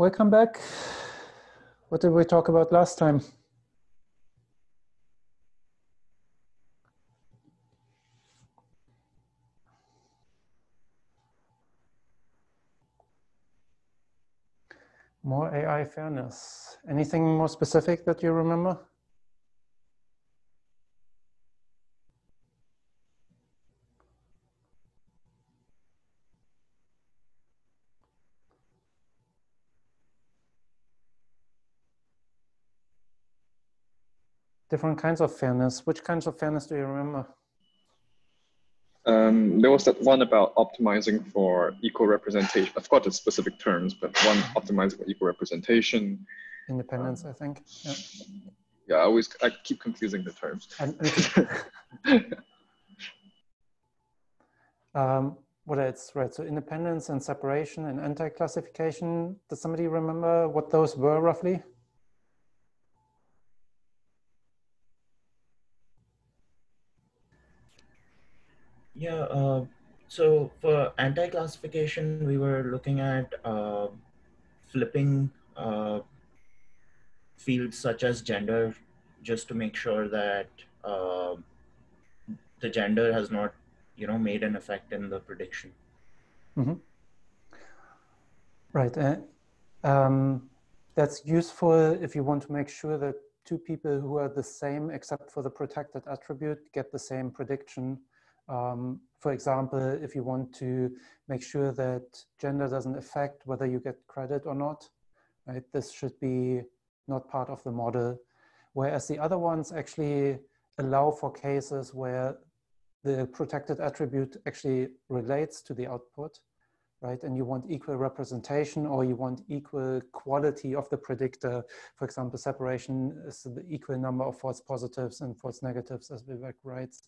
welcome back. What did we talk about last time? More AI fairness. Anything more specific that you remember? Different kinds of fairness. Which kinds of fairness do you remember? Um, there was that one about optimizing for equal representation. I forgot the specific terms, but one optimizing for equal representation. Independence, um, I think. Yeah. yeah, I always I keep confusing the terms. um, what else? Right. So independence and separation and anti-classification. Does somebody remember what those were roughly? Yeah, uh, so for anti-classification, we were looking at uh, flipping uh, fields such as gender, just to make sure that uh, the gender has not, you know, made an effect in the prediction. Mm -hmm. Right. Uh, um, that's useful if you want to make sure that two people who are the same except for the protected attribute get the same prediction um, for example, if you want to make sure that gender doesn't affect whether you get credit or not, right? This should be not part of the model. Whereas the other ones actually allow for cases where the protected attribute actually relates to the output, right? And you want equal representation or you want equal quality of the predictor. For example, separation is the equal number of false positives and false negatives as Vivek writes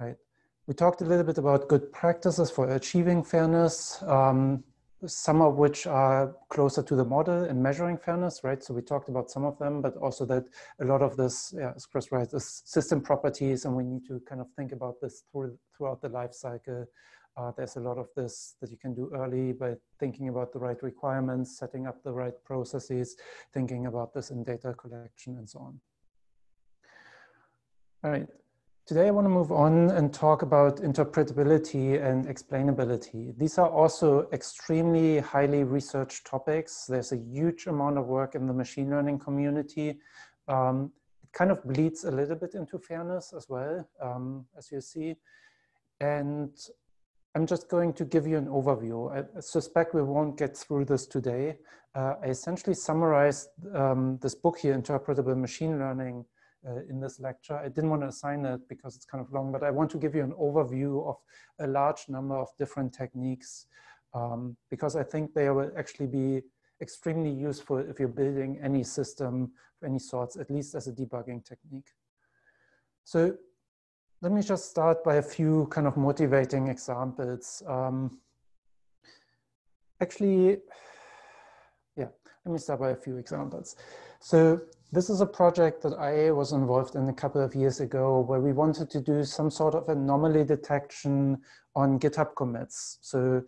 right? We talked a little bit about good practices for achieving fairness, um, some of which are closer to the model in measuring fairness, right? So we talked about some of them, but also that a lot of this, yeah, as Chris writes, is system properties, and we need to kind of think about this through, throughout the life cycle. Uh, there's a lot of this that you can do early by thinking about the right requirements, setting up the right processes, thinking about this in data collection and so on. All right, Today I want to move on and talk about interpretability and explainability. These are also extremely highly researched topics. There's a huge amount of work in the machine learning community. Um, it kind of bleeds a little bit into fairness as well, um, as you see. And I'm just going to give you an overview. I suspect we won't get through this today. Uh, I essentially summarized um, this book here, Interpretable Machine Learning, uh, in this lecture. I didn't want to assign it because it's kind of long, but I want to give you an overview of a large number of different techniques um, because I think they will actually be extremely useful if you're building any system of any sorts, at least as a debugging technique. So let me just start by a few kind of motivating examples. Um, actually, yeah, let me start by a few examples. So this is a project that I was involved in a couple of years ago where we wanted to do some sort of anomaly detection on GitHub commits. So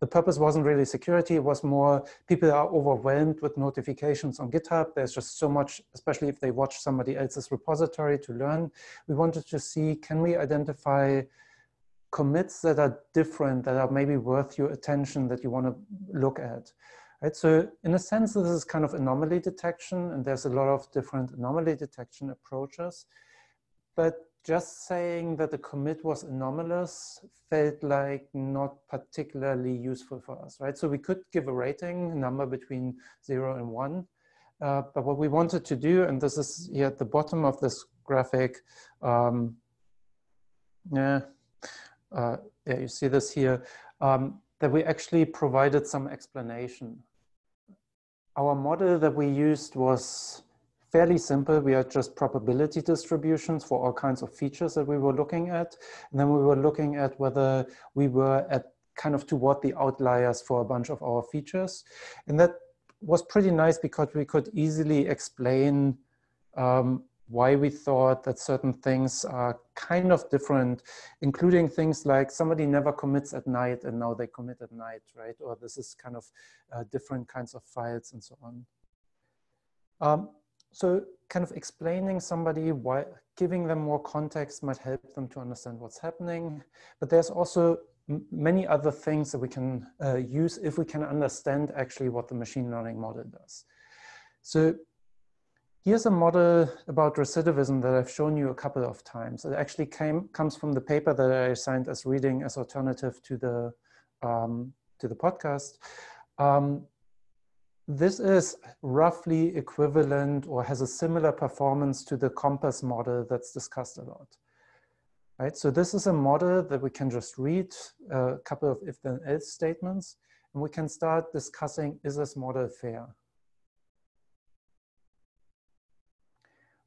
the purpose wasn't really security, it was more people are overwhelmed with notifications on GitHub. There's just so much, especially if they watch somebody else's repository to learn. We wanted to see, can we identify commits that are different, that are maybe worth your attention that you want to look at. Right, so in a sense, this is kind of anomaly detection, and there's a lot of different anomaly detection approaches. But just saying that the commit was anomalous felt like not particularly useful for us, right? So we could give a rating number between zero and one, uh, but what we wanted to do, and this is here at the bottom of this graphic, um, yeah, uh, yeah, you see this here, um, that we actually provided some explanation our model that we used was fairly simple. We had just probability distributions for all kinds of features that we were looking at. And then we were looking at whether we were at kind of toward the outliers for a bunch of our features. And that was pretty nice because we could easily explain um, why we thought that certain things are kind of different, including things like somebody never commits at night and now they commit at night, right? Or this is kind of uh, different kinds of files and so on. Um, so kind of explaining somebody why, giving them more context might help them to understand what's happening. But there's also many other things that we can uh, use if we can understand actually what the machine learning model does. So here's a model about recidivism that I've shown you a couple of times. It actually came, comes from the paper that I assigned as reading as alternative to the, um, to the podcast. Um, this is roughly equivalent or has a similar performance to the COMPAS model that's discussed a lot. Right, so this is a model that we can just read a couple of if then else statements and we can start discussing is this model fair?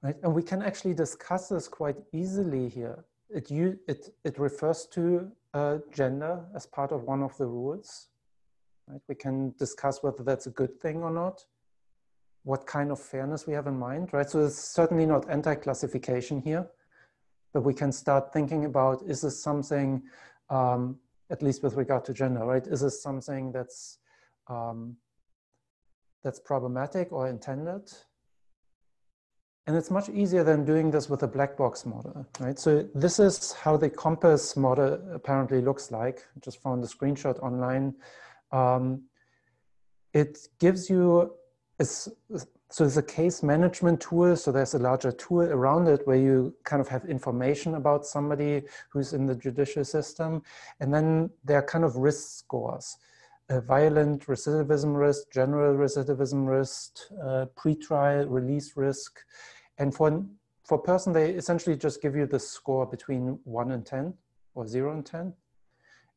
Right, and we can actually discuss this quite easily here. It, it, it refers to uh, gender as part of one of the rules. Right? We can discuss whether that's a good thing or not, what kind of fairness we have in mind, right? So it's certainly not anti-classification here, but we can start thinking about, is this something, um, at least with regard to gender, right? Is this something that's, um, that's problematic or intended? And it's much easier than doing this with a black box model, right? So this is how the COMPAS model apparently looks like. I just found a screenshot online. Um, it gives you, a, so it's a case management tool. So there's a larger tool around it where you kind of have information about somebody who's in the judicial system. And then there are kind of risk scores. Violent recidivism risk, general recidivism risk, uh, pretrial release risk. And for, for person, they essentially just give you the score between one and 10 or zero and 10.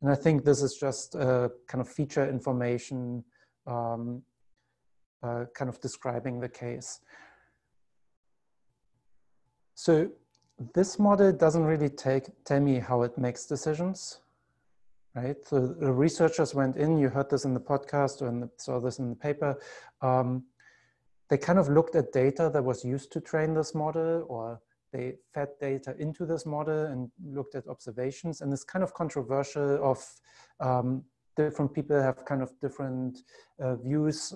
And I think this is just kind of feature information um, uh, kind of describing the case. So this model doesn't really take, tell me how it makes decisions, right? So the researchers went in, you heard this in the podcast or the, saw this in the paper. Um, they kind of looked at data that was used to train this model or they fed data into this model and looked at observations. And it's kind of controversial of um, different people have kind of different uh, views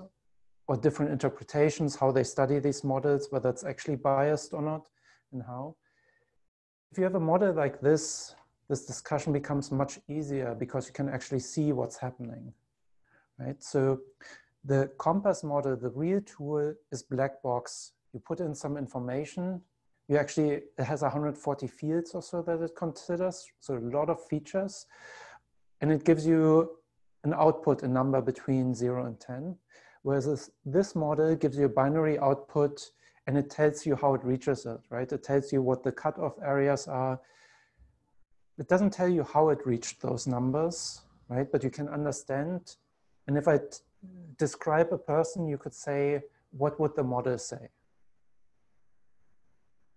or different interpretations, how they study these models, whether it's actually biased or not and how. If you have a model like this, this discussion becomes much easier because you can actually see what's happening, right? So the COMPAS model, the real tool is black box. You put in some information you actually, it has 140 fields or so that it considers, so a lot of features. And it gives you an output, a number between zero and 10. Whereas this, this model gives you a binary output and it tells you how it reaches it, right? It tells you what the cutoff areas are. It doesn't tell you how it reached those numbers, right? But you can understand. And if I describe a person, you could say, what would the model say?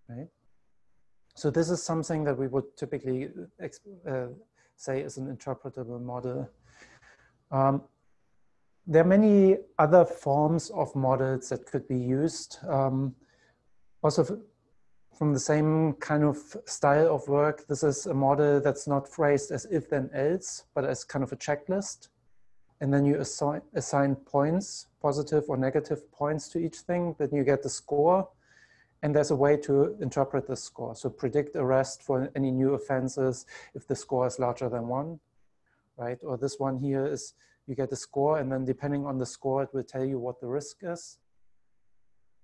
right? So this is something that we would typically uh, say is an interpretable model. Um, there are many other forms of models that could be used. Um, also from the same kind of style of work, this is a model that's not phrased as if then else, but as kind of a checklist. And then you assign, assign points, positive or negative points to each thing, then you get the score. And there's a way to interpret the score. So predict arrest for any new offenses if the score is larger than one, right? Or this one here is you get a score and then depending on the score, it will tell you what the risk is.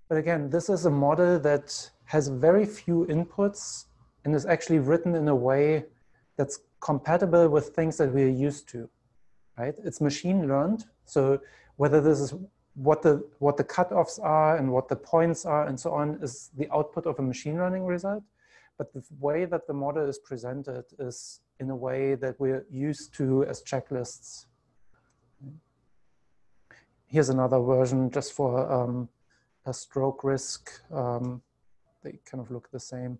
But again, this is a model that has very few inputs and is actually written in a way that's compatible with things that we're used to, right? It's machine learned. So whether this is what the what the cutoffs are and what the points are and so on is the output of a machine learning result. But the way that the model is presented is in a way that we're used to as checklists. Here's another version just for um, a stroke risk. Um, they kind of look the same.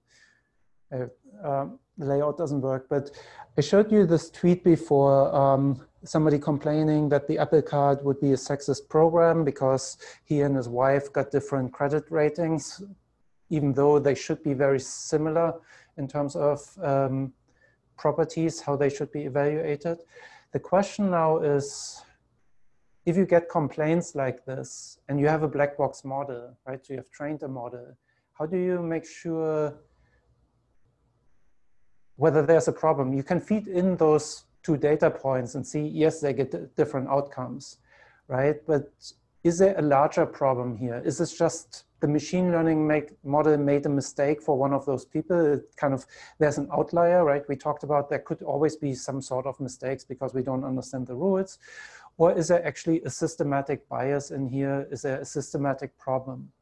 Uh, um, the layout doesn't work, but I showed you this tweet before um, somebody complaining that the Apple Card would be a sexist program because he and his wife got different credit ratings. even though they should be very similar in terms of um, properties, how they should be evaluated. The question now is, if you get complaints like this and you have a black box model, right? So you have trained a model, how do you make sure whether there's a problem? You can feed in those two data points and see, yes, they get different outcomes, right? But is there a larger problem here? Is this just the machine learning make, model made a mistake for one of those people? It kind of, there's an outlier, right? We talked about there could always be some sort of mistakes because we don't understand the rules. Or is there actually a systematic bias in here? Is there a systematic problem?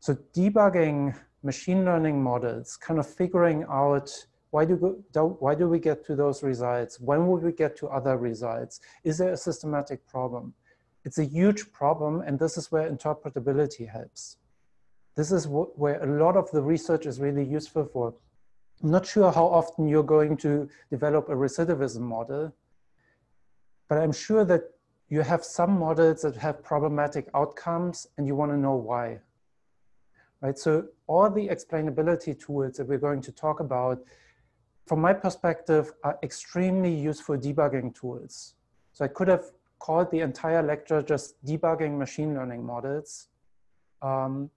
So debugging machine learning models, kind of figuring out why do, why do we get to those results? When will we get to other results? Is there a systematic problem? It's a huge problem, and this is where interpretability helps. This is where a lot of the research is really useful for. I'm not sure how often you're going to develop a recidivism model, but I'm sure that you have some models that have problematic outcomes and you want to know why. Right, so all the explainability tools that we're going to talk about from my perspective, are extremely useful debugging tools. So I could have called the entire lecture just debugging machine learning models. Um,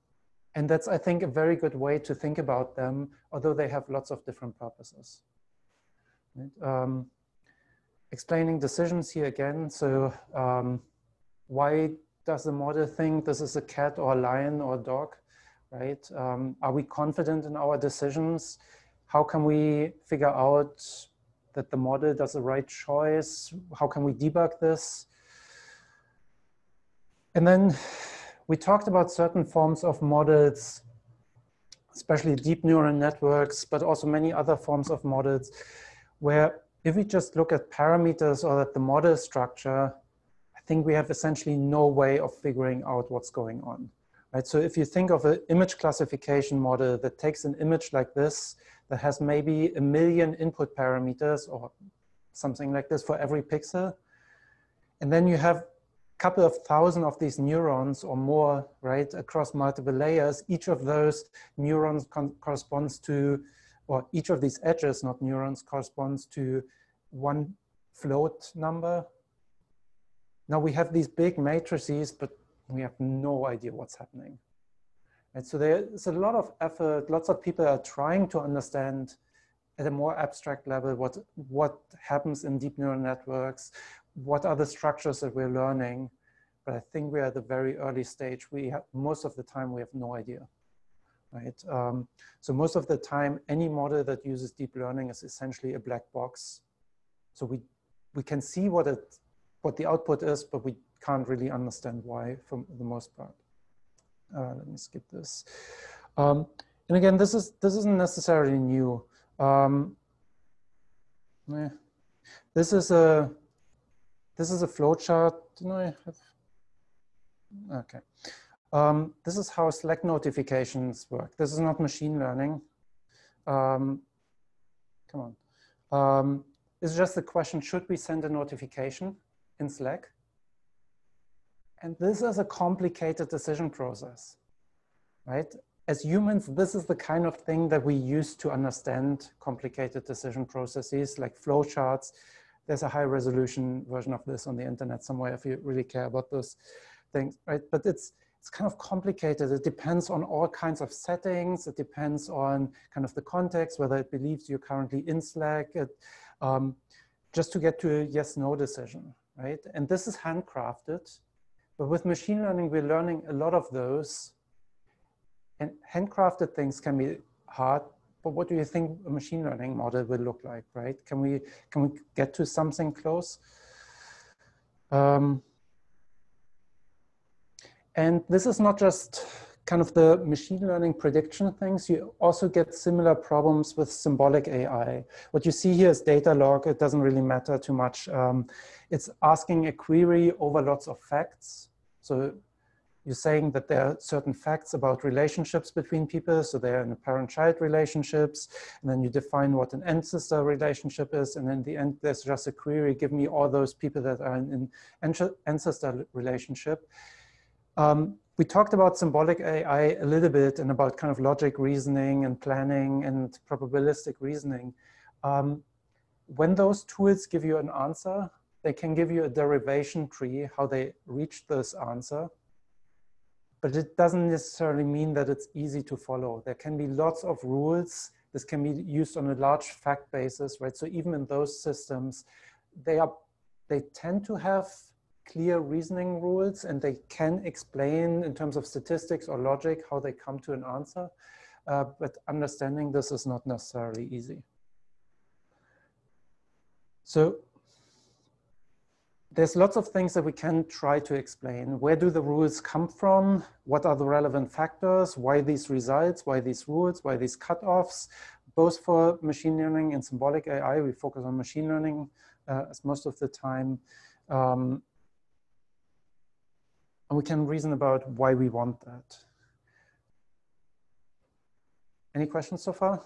and that's, I think, a very good way to think about them, although they have lots of different purposes. Right? Um, explaining decisions here again. So um, why does the model think this is a cat or a lion or a dog, right? Um, are we confident in our decisions? how can we figure out that the model does the right choice? How can we debug this? And then we talked about certain forms of models, especially deep neural networks, but also many other forms of models, where if we just look at parameters or at the model structure, I think we have essentially no way of figuring out what's going on. Right? So if you think of an image classification model that takes an image like this, that has maybe a million input parameters or something like this for every pixel. And then you have a couple of thousand of these neurons or more, right, across multiple layers. Each of those neurons corresponds to, or each of these edges, not neurons, corresponds to one float number. Now we have these big matrices, but we have no idea what's happening. And so there's a lot of effort, lots of people are trying to understand at a more abstract level what, what happens in deep neural networks, what are the structures that we're learning. But I think we're at the very early stage. We have, most of the time, we have no idea, right? Um, so most of the time, any model that uses deep learning is essentially a black box. So we, we can see what, it, what the output is, but we can't really understand why for the most part. Uh, let me skip this. Um, and again, this is this isn't necessarily new. Um, eh, this is a this is a flowchart. Do I have? Okay. Um, this is how Slack notifications work. This is not machine learning. Um, come on. Um, it's just the question, should we send a notification in Slack? And this is a complicated decision process, right? As humans, this is the kind of thing that we use to understand complicated decision processes like flowcharts. There's a high resolution version of this on the internet somewhere if you really care about those things, right? But it's, it's kind of complicated. It depends on all kinds of settings. It depends on kind of the context, whether it believes you're currently in Slack, it, um, just to get to a yes, no decision, right? And this is handcrafted but with machine learning, we're learning a lot of those. And handcrafted things can be hard, but what do you think a machine learning model will look like, right? Can we, can we get to something close? Um, and this is not just kind of the machine learning prediction things, you also get similar problems with symbolic AI. What you see here is Datalog. It doesn't really matter too much. Um, it's asking a query over lots of facts. So you're saying that there are certain facts about relationships between people. So they're in a parent-child relationships, and then you define what an ancestor relationship is. And in the end, there's just a query, give me all those people that are in an ancestor relationship. Um, we talked about symbolic AI a little bit and about kind of logic reasoning and planning and probabilistic reasoning. Um, when those tools give you an answer, they can give you a derivation tree, how they reached this answer. But it doesn't necessarily mean that it's easy to follow. There can be lots of rules. This can be used on a large fact basis, right? So even in those systems, they are they tend to have clear reasoning rules and they can explain in terms of statistics or logic how they come to an answer. Uh, but understanding this is not necessarily easy. So there's lots of things that we can try to explain. Where do the rules come from? What are the relevant factors? Why these results? Why these rules? Why these cutoffs? Both for machine learning and symbolic AI, we focus on machine learning uh, as most of the time. Um, and we can reason about why we want that. Any questions so far?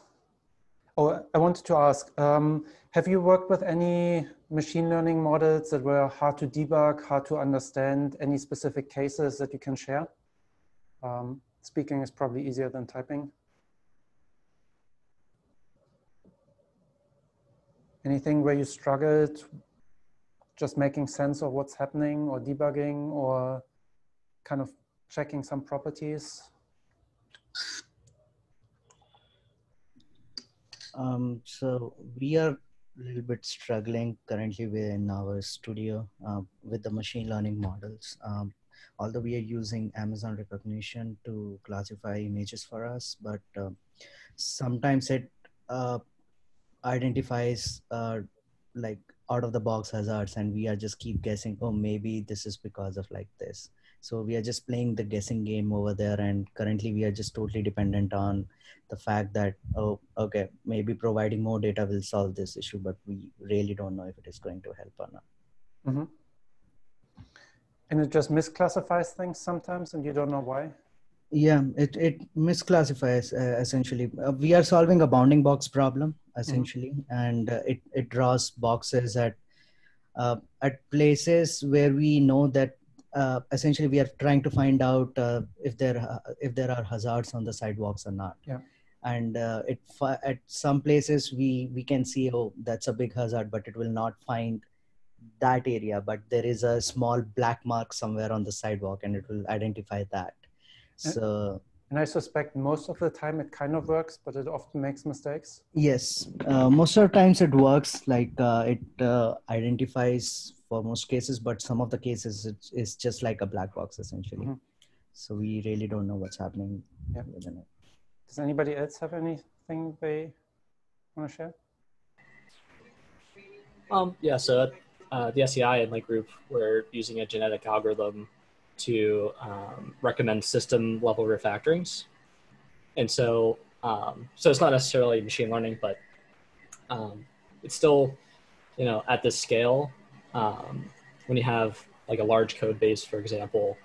Oh, I wanted to ask, um, have you worked with any machine learning models that were hard to debug, hard to understand, any specific cases that you can share? Um, speaking is probably easier than typing. Anything where you struggled just making sense of what's happening or debugging or kind of checking some properties? Um, so we are a little bit struggling currently within our studio uh, with the machine learning models. Um, although we are using Amazon Rekognition to classify images for us, but uh, sometimes it uh, identifies uh, like out of the box hazards and we are just keep guessing, oh, maybe this is because of like this. So we are just playing the guessing game over there. And currently we are just totally dependent on the fact that, oh, okay, maybe providing more data will solve this issue, but we really don't know if it is going to help or not. Mm -hmm. And it just misclassifies things sometimes and you don't know why? Yeah, it, it misclassifies uh, essentially. Uh, we are solving a bounding box problem essentially, mm -hmm. and uh, it, it draws boxes at uh, at places where we know that uh, essentially we are trying to find out uh, if there uh, if there are hazards on the sidewalks or not. Yeah. And uh, it at some places we we can see oh that's a big hazard, but it will not find that area. But there is a small black mark somewhere on the sidewalk, and it will identify that. So. And I suspect most of the time it kind of works, but it often makes mistakes. Yes, uh, most of the times it works. Like uh, it uh, identifies for most cases, but some of the cases it's, it's just like a black box essentially. Mm-hmm. So we really don't know what's happening yeah. within it. Does anybody else have anything they want to share? Um, yeah, so uh, the SEI and Link Group, we're using a genetic algorithm to um, recommend system level refactorings. And so, um, so it's not necessarily machine learning, but um, it's still, you know, at this scale, um, when you have like a large code base, for example,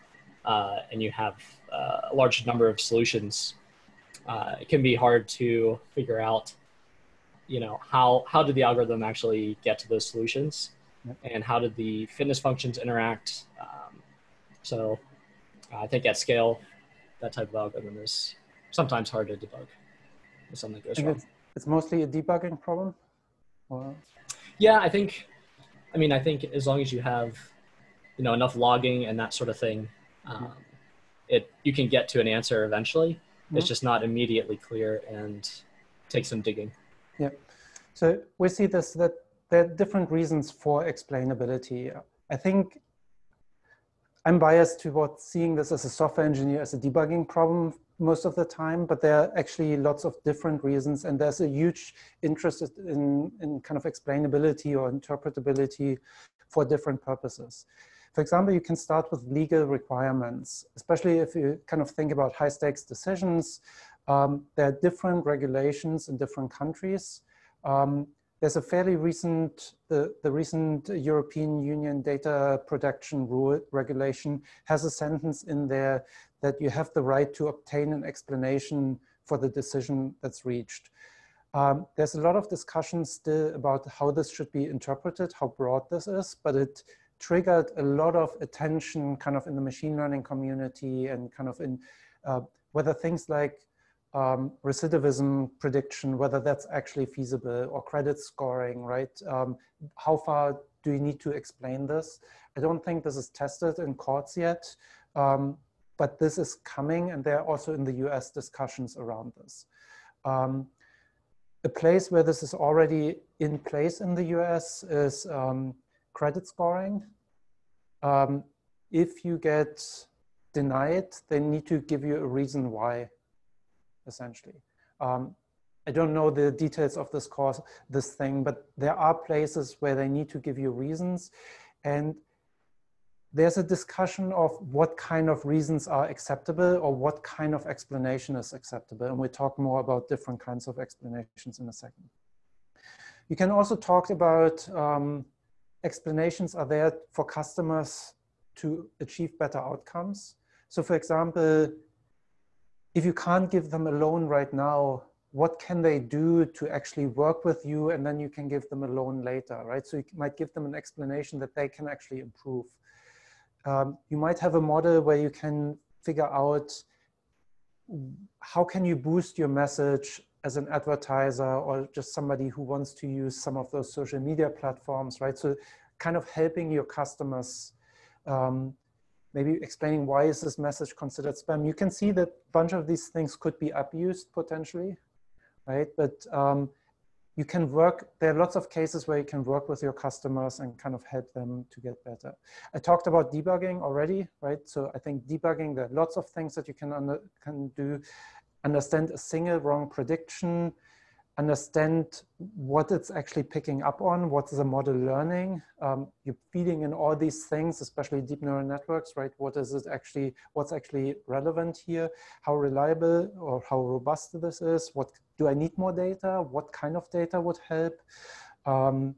uh, and you have uh, a large number of solutions, uh, it can be hard to figure out, you know, how how did the algorithm actually get to those solutions, yep. and how did the fitness functions interact. Um, so, I think at scale, that type of algorithm is sometimes hard to debug. If something goes wrong. It's, it's mostly a debugging problem. Or? Yeah, I think I mean, I think as long as you have, you know, enough logging and that sort of thing, um, it you can get to an answer eventually. Mm-hmm. It's just not immediately clear and takes some digging. Yeah. So we see this that there are different reasons for explainability. I think I'm biased towards seeing this as a software engineer as a debugging problem most of the time, but there are actually lots of different reasons. And there's a huge interest in, in kind of explainability or interpretability for different purposes. For example, you can start with legal requirements, especially if you kind of think about high stakes decisions. Um, there are different regulations in different countries. Um, there's a fairly recent, the, the recent European Union data protection rule regulation has a sentence in there that you have the right to obtain an explanation for the decision that's reached. Um, there's a lot of discussion still about how this should be interpreted, how broad this is, but it triggered a lot of attention kind of in the machine learning community and kind of in uh, whether things like um, recidivism prediction, whether that's actually feasible or credit scoring, right? Um, how far do you need to explain this? I don't think this is tested in courts yet, um, but this is coming and there are also in the US discussions around this. Um, a place where this is already in place in the US is um, credit scoring. Um, if you get denied, they need to give you a reason why, essentially. Um, I don't know the details of this course, this thing, but there are places where they need to give you reasons. And there's a discussion of what kind of reasons are acceptable or what kind of explanation is acceptable. And we'll talk more about different kinds of explanations in a second. You can also talk about um, explanations are there for customers to achieve better outcomes. So for example, if you can't give them a loan right now, what can they do to actually work with you and then you can give them a loan later, right? So you might give them an explanation that they can actually improve. Um, you might have a model where you can figure out how can you boost your message as an advertiser or just somebody who wants to use some of those social media platforms, right? So kind of helping your customers, um, maybe explaining why is this message considered spam. You can see that a bunch of these things could be abused potentially, right? But um, you can work, there are lots of cases where you can work with your customers and kind of help them to get better. I talked about debugging already, right? So I think debugging, there are lots of things that you can, under, can do. Understand a single wrong prediction, understand what it's actually picking up on, what is the model learning. Um, you're feeding in all these things, especially deep neural networks, right? What is it actually, what's actually relevant here? How reliable or how robust this is? What do I need more data? What kind of data would help? Um,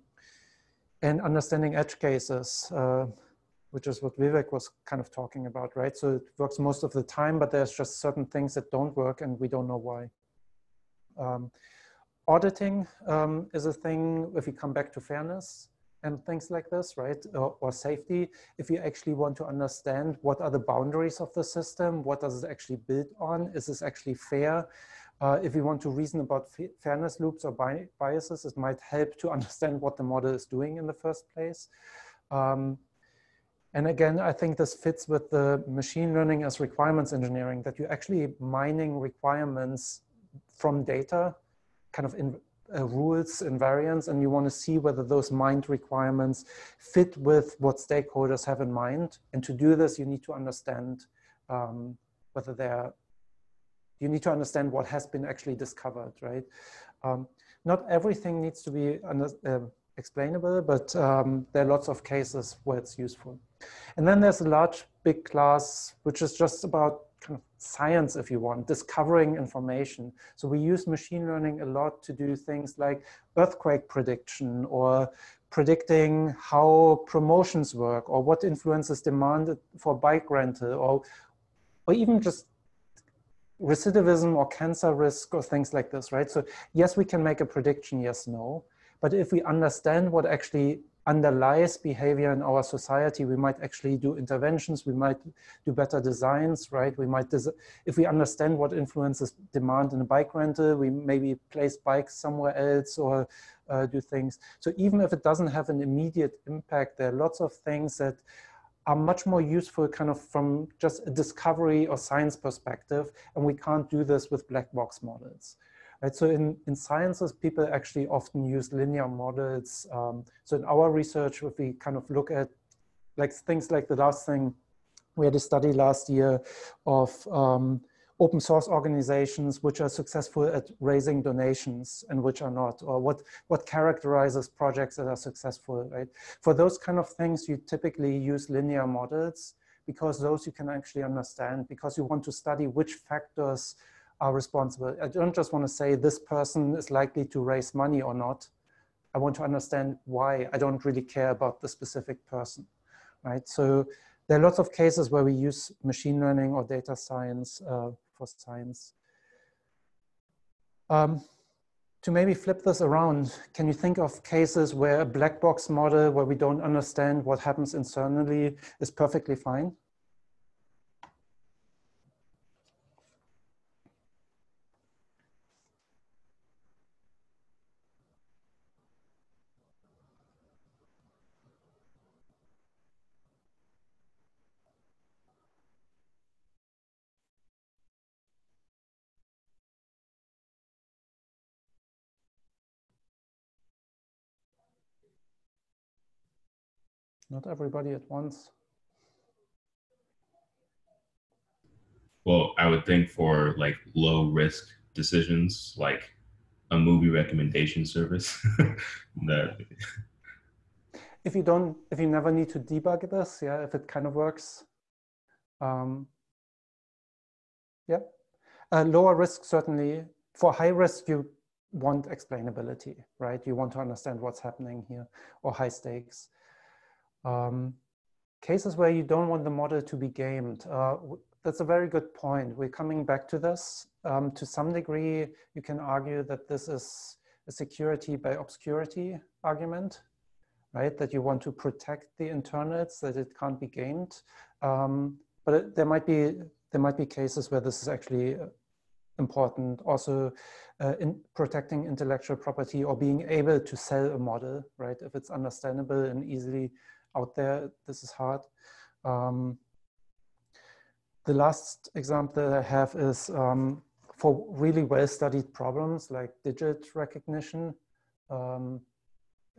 and understanding edge cases, uh, which is what Vivek was kind of talking about, right? So it works most of the time, but there's just certain things that don't work and we don't know why. Um, auditing um, is a thing if we come back to fairness and things like this, right? Or, or, safety, if you actually want to understand what are the boundaries of the system, what does it actually build on? Is this actually fair? Uh, if you want to reason about fairness loops or bi biases, it might help to understand what the model is doing in the first place. Um, and again, I think this fits with the machine learning as requirements engineering, that you're actually mining requirements from data kind of in, uh, rules invariants and you want to see whether those mined requirements fit with what stakeholders have in mind. And to do this, you need to understand um, whether they're, you need to understand what has been actually discovered, right? Um, not everything needs to be under, uh, explainable, but um, there are lots of cases where it's useful. And then there's a large, big class, which is just about science, if you want, discovering information. So we use machine learning a lot to do things like earthquake prediction or predicting how promotions work or what influences demand for bike rental or, or even just recidivism or cancer risk or things like this, right? So yes, we can make a prediction, yes, no. But if we understand what actually underlies behavior in our society, we might actually do interventions, we might do better designs, right? We might, if we understand what influences demand in a bike rental, we maybe place bikes somewhere else or uh, do things. So even if it doesn't have an immediate impact, there are lots of things that are much more useful kind of from just a discovery or science perspective, and we can't do this with black box models. Right, so in, in sciences, people actually often use linear models. Um, so in our research, if we kind of look at like things like the last thing, we had a study last year of um, open source organizations which are successful at raising donations and which are not, or what, what characterizes projects that are successful, right? For those kind of things, you typically use linear models because those you can actually understand because you want to study which factors are responsible. I don't just want to say this person is likely to raise money or not. I want to understand why. I don't really care about the specific person, right? So there are lots of cases where we use machine learning or data science uh, for science. Um, to maybe flip this around, can you think of cases where a black box model where we don't understand what happens internally is perfectly fine? Not everybody at once. Well, I would think for like low risk decisions, like a movie recommendation service, that if you don't, if you never need to debug this, yeah, if it kind of works, um, yeah. Uh, lower risk certainly. For high risk, you want explainability, right? You want to understand what's happening here, or high stakes. Um, cases where you don't want the model to be gamed. Uh, that's a very good point. We're coming back to this. Um, to some degree, you can argue that this is a security by obscurity argument, right? That you want to protect the internals, that it can't be gamed. Um, but it, there might be there might be cases where this is actually uh, important. Also, uh, in protecting intellectual property or being able to sell a model, right? If it's understandable and easily out there, this is hard. Um, the last example that I have is um, for really well-studied problems like digit recognition, um,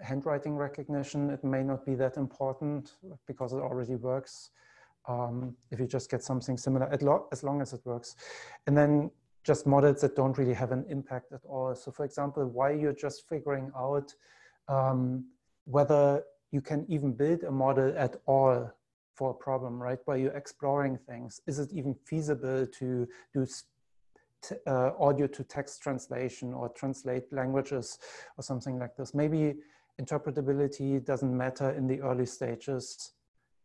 handwriting recognition, it may not be that important because it already works. Um, if you just get something similar, as long as it works. And then just models that don't really have an impact at all. So for example, why you're just figuring out um, whether you can even build a model at all for a problem, right? Where you're exploring things. Is it even feasible to do uh, audio to text translation or translate languages or something like this? Maybe interpretability doesn't matter in the early stages.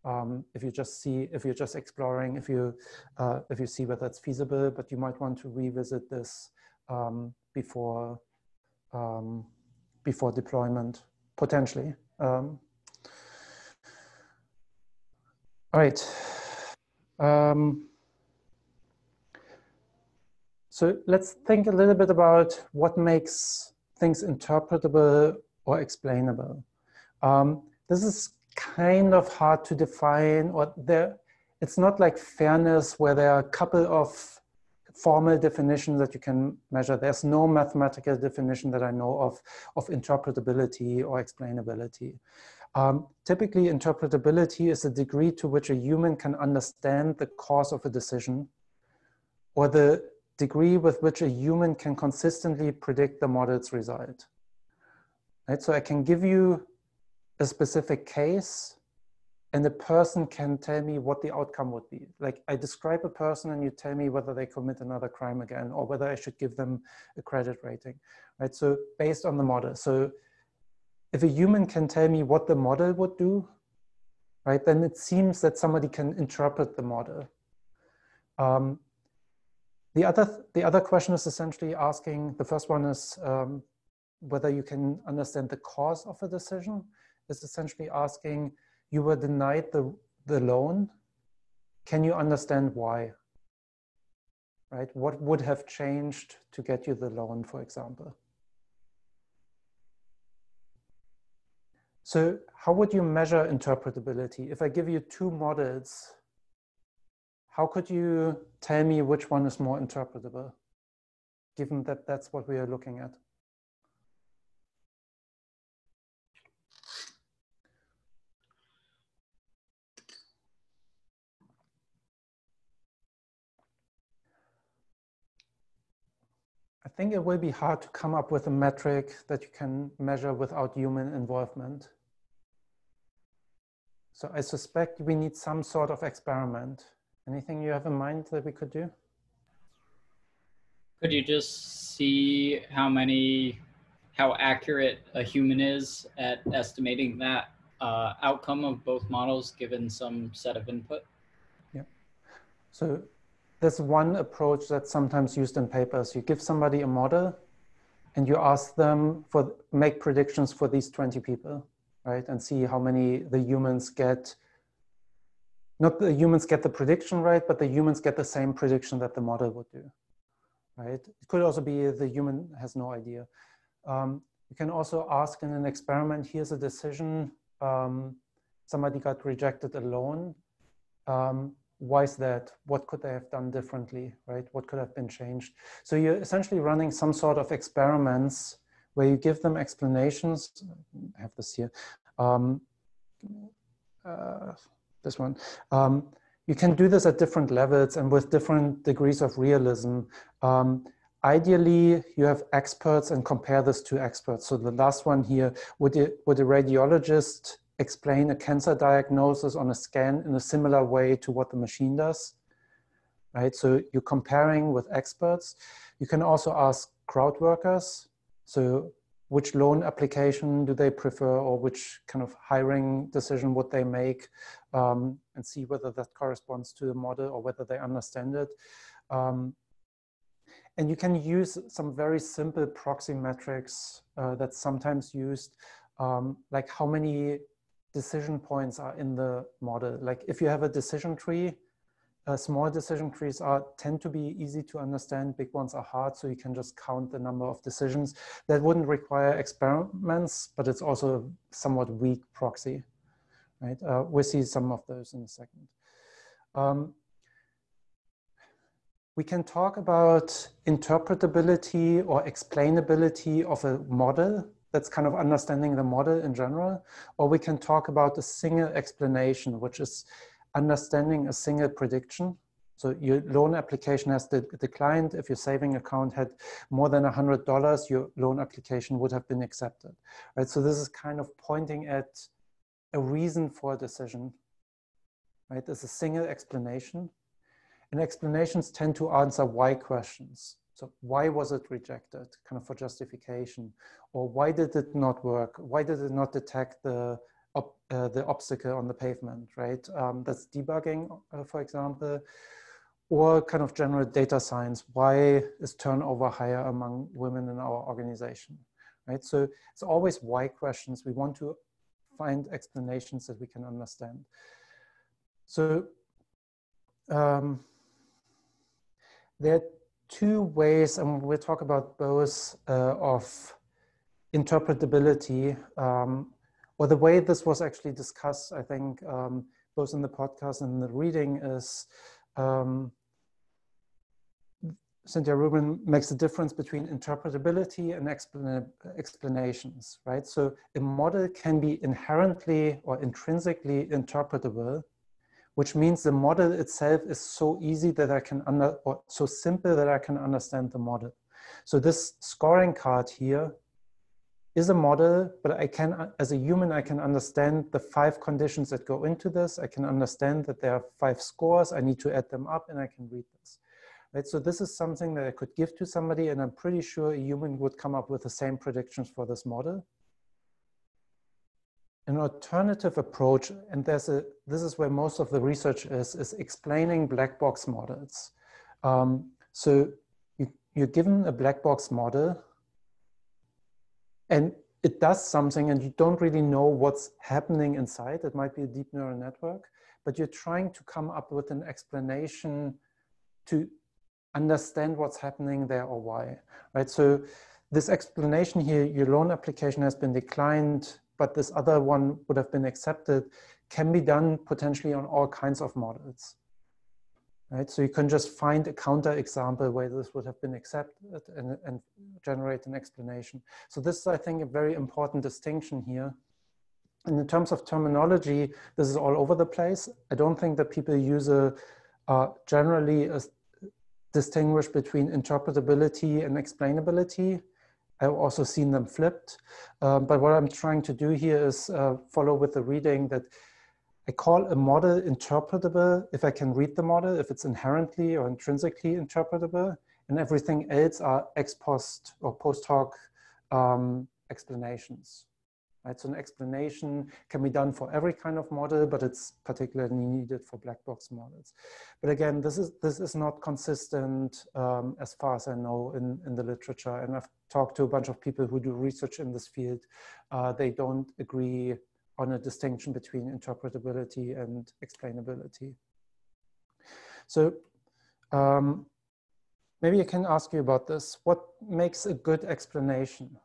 Um, if you just see, if you're just exploring, if you uh, if you see whether it's feasible, but you might want to revisit this um, before um, before deployment potentially. Um, all right. Um, so let's think a little bit about what makes things interpretable or explainable. Um, this is kind of hard to define or there, it's not like fairness where there are a couple of formal definitions that you can measure. There's no mathematical definition that I know of of interpretability or explainability. Um, typically, interpretability is the degree to which a human can understand the cause of a decision or the degree with which a human can consistently predict the model's result. Right? So I can give you a specific case and the person can tell me what the outcome would be. Like I describe a person and you tell me whether they commit another crime again or whether I should give them a credit rating, right? So based on the model. So if a human can tell me what the model would do, right, then it seems that somebody can interpret the model. Um, the other, the other question is essentially asking, the first one is um, whether you can understand the cause of a decision, is essentially asking, you were denied the, the loan, can you understand why? Right, what would have changed to get you the loan, for example? So how would you measure interpretability? If I give you two models, how could you tell me which one is more interpretable, given that that's what we are looking at? I think it will be hard to come up with a metric that you can measure without human involvement. So I suspect we need some sort of experiment. Anything you have in mind that we could do? Could you just see how many, how accurate a human is at estimating that uh, outcome of both models given some set of input? Yeah. So there's one approach that's sometimes used in papers. You give somebody a model and you ask them for make predictions for these 20 people, right? And see how many the humans get. Not the humans get the prediction right, but the humans get the same prediction that the model would do, right? It could also be the human has no idea. Um, you can also ask in an experiment, here's a decision, um, somebody got rejected alone. Um, why is that? What could they have done differently, right? What could have been changed? So you're essentially running some sort of experiments where you give them explanations. I have this here. Um, uh, this one. Um, you can do this at different levels and with different degrees of realism. Um, ideally, you have experts and compare this to experts. So the last one here, would, it, would a radiologist explain a cancer diagnosis on a scan in a similar way to what the machine does, right? So you're comparing with experts. You can also ask crowd workers. So which loan application do they prefer or which kind of hiring decision would they make um, and see whether that corresponds to the model or whether they understand it. Um, and you can use some very simple proxy metrics uh, that's sometimes used, um, like how many decision points are in the model. Like if you have a decision tree, uh, small decision trees are tend to be easy to understand. Big ones are hard, so you can just count the number of decisions. That wouldn't require experiments, but it's also a somewhat weak proxy, right? Uh, we'll see some of those in a second. Um, we can talk about interpretability or explainability of a model that's kind of understanding the model in general, or we can talk about a single explanation, which is understanding a single prediction. So your loan application has de declined. If your saving account had more than $100, your loan application would have been accepted, right? So this is kind of pointing at a reason for a decision, right? There's a single explanation. And explanations tend to answer why questions. So why was it rejected, kind of for justification? Or why did it not work? Why did it not detect the, uh, the obstacle on the pavement, right? Um, that's debugging, uh, for example, or kind of general data science. Why is turnover higher among women in our organization, right? So it's always why questions. We want to find explanations that we can understand. So um, there are two ways, and we'll talk about both uh, of interpretability, um, or the way this was actually discussed, I think, um, both in the podcast and the reading is um, Cynthia Rudin makes a difference between interpretability and explan explanations, right? So a model can be inherently or intrinsically interpretable, which means the model itself is so easy that I can under, or so simple that I can understand the model. So this scoring card here is a model, but I can, as a human, I can understand the five conditions that go into this. I can understand that there are five scores. I need to add them up and I can read this. Right, so this is something that I could give to somebody and I'm pretty sure a human would come up with the same predictions for this model an alternative approach, and there's a, this is where most of the research is, is explaining black box models. Um, so you, you're given a black box model and it does something and you don't really know what's happening inside. It might be a deep neural network, but you're trying to come up with an explanation to understand what's happening there or why, right? So this explanation here, your loan application has been declined but this other one would have been accepted, can be done potentially on all kinds of models. Right, so you can just find a counter example where this would have been accepted and, and generate an explanation. So this is, I think, a very important distinction here. And in terms of terminology, this is all over the place. I don't think that people use a uh, generally a, distinguish between interpretability and explainability. I've also seen them flipped. Um, but what I'm trying to do here is uh, follow with the reading that I call a model interpretable if I can read the model, if it's inherently or intrinsically interpretable, and everything else are ex post or post hoc um, explanations. right? So an explanation can be done for every kind of model, but it's particularly needed for black box models. But again, this is, this is not consistent um, as far as I know in, in the literature. And I've talked to a bunch of people who do research in this field. Uh, they don't agree on a distinction between interpretability and explainability. So um, maybe I can ask you about this. What makes a good explanation?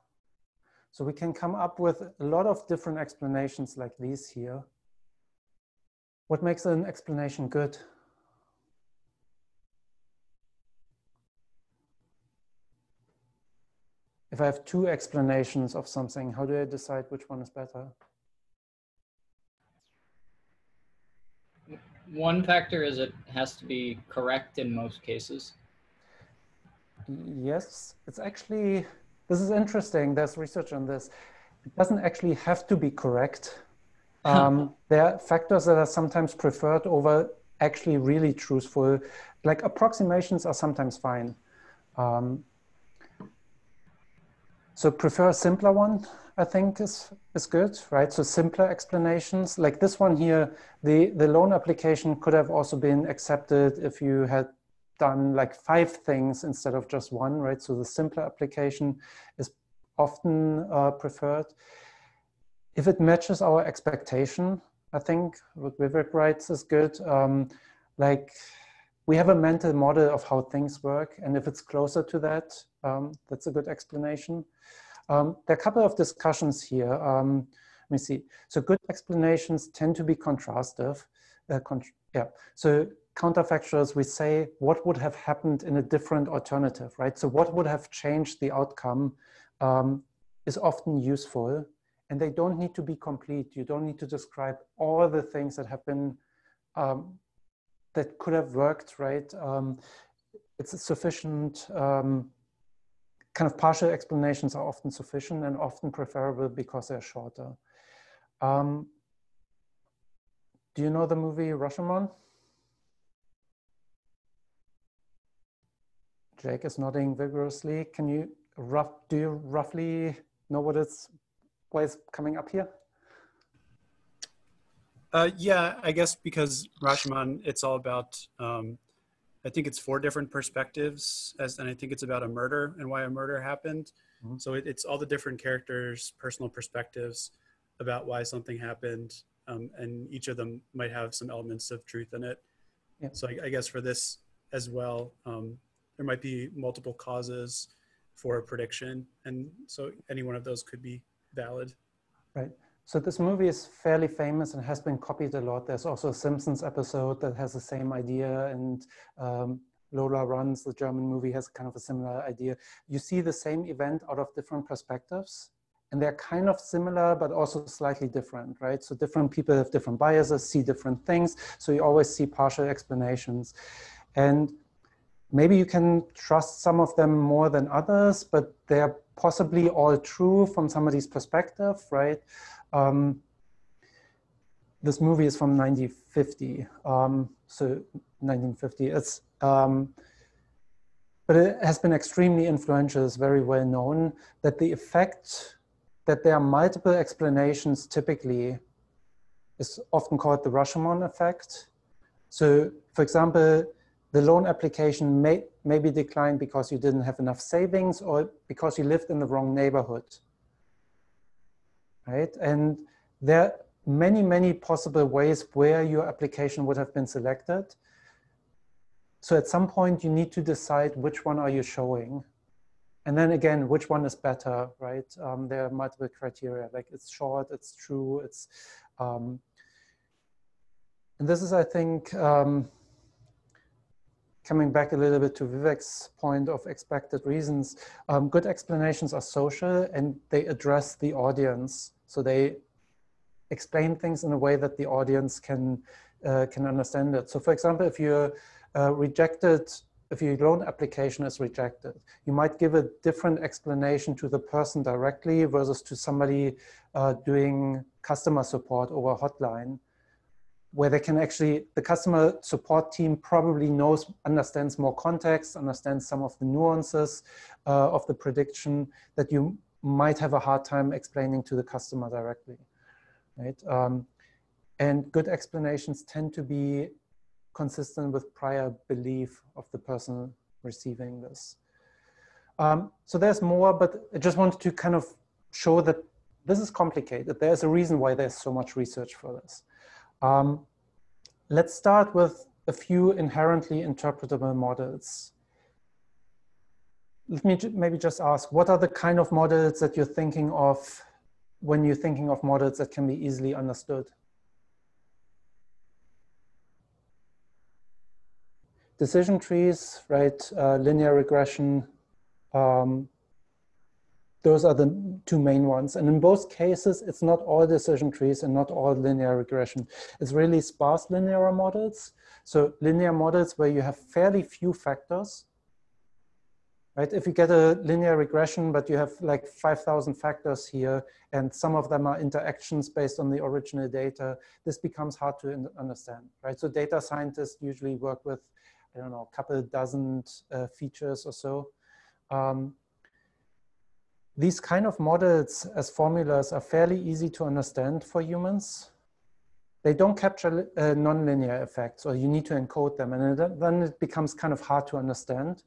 So we can come up with a lot of different explanations like these here. What makes an explanation good? If I have two explanations of something, how do I decide which one is better? One factor is it has to be correct in most cases. Yes, it's actually, this is interesting. There's research on this. It doesn't actually have to be correct. Um, there are factors that are sometimes preferred over actually really truthful. Like approximations are sometimes fine. Um, so prefer a simpler one, I think is, is good, right? So simpler explanations like this one here, the, the loan application could have also been accepted if you had done like five things instead of just one, right? So the simpler application is often uh, preferred. If it matches our expectation, I think what Vivek writes is good. Um, like we have a mental model of how things work. And if it's closer to that, um, that's a good explanation. Um, there are a couple of discussions here. Um, let me see. So good explanations tend to be contrastive. Uh, yeah. So counterfactuals, we say what would have happened in a different alternative, right? So what would have changed the outcome um, is often useful and they don't need to be complete. You don't need to describe all the things that have been, um, that could have worked, right? Um, it's sufficient, um, kind of partial explanations are often sufficient and often preferable because they're shorter. Um, do you know the movie Rashomon? Jake is nodding vigorously. Can you rough, do you roughly know what it's, why it's coming up here? Uh, yeah, I guess because Rashomon, it's all about, um, I think it's four different perspectives, as, and I think it's about a murder and why a murder happened. Mm -hmm. So it, it's all the different characters' personal perspectives about why something happened, um, and each of them might have some elements of truth in it. Yeah. So I, I guess for this as well, um, there might be multiple causes for a prediction. And so any one of those could be valid. Right. So this movie is fairly famous and has been copied a lot. There's also a Simpsons episode that has the same idea and um, Lola Runs, the German movie, has kind of a similar idea. You see the same event out of different perspectives and they're kind of similar, but also slightly different, right? So different people have different biases, see different things. So you always see partial explanations. And maybe you can trust some of them more than others, but they're possibly all true from somebody's perspective, right? Um, this movie is from 1950, um, so 1950. It's, um, but it has been extremely influential. It's very well known that the effect that there are multiple explanations typically is often called the Rashomon effect. So, for example, the loan application may, may be declined because you didn't have enough savings or because you lived in the wrong neighborhood, right? And there are many, many possible ways where your application would have been selected. So at some point you need to decide which one are you showing. And then again, which one is better, right? Um, there are multiple criteria, like it's short, it's true, it's, um, and this is, I think, um, coming back a little bit to Vivek's point of expected reasons, um, good explanations are social and they address the audience. So they explain things in a way that the audience can, uh, can understand it. So for example, if you're uh, rejected, if your loan application is rejected, you might give a different explanation to the person directly versus to somebody uh, doing customer support over hotline where they can actually, the customer support team probably knows, understands more context, understands some of the nuances uh, of the prediction that you might have a hard time explaining to the customer directly, right? Um, and good explanations tend to be consistent with prior belief of the person receiving this. Um, so there's more, but I just wanted to kind of show that this is complicated. There's a reason why there's so much research for this. Um, let's start with a few inherently interpretable models. Let me maybe just ask, what are the kind of models that you're thinking of when you're thinking of models that can be easily understood? Decision trees, right? Uh, linear regression, um, those are the two main ones. And in both cases, it's not all decision trees and not all linear regression. It's really sparse linear models. So linear models where you have fairly few factors, right? If you get a linear regression, but you have like 5,000 factors here, and some of them are interactions based on the original data, this becomes hard to understand, right? So data scientists usually work with, I don't know, a couple dozen uh, features or so. Um, these kind of models as formulas are fairly easy to understand for humans. They don't capture uh, nonlinear effects or you need to encode them and then it becomes kind of hard to understand.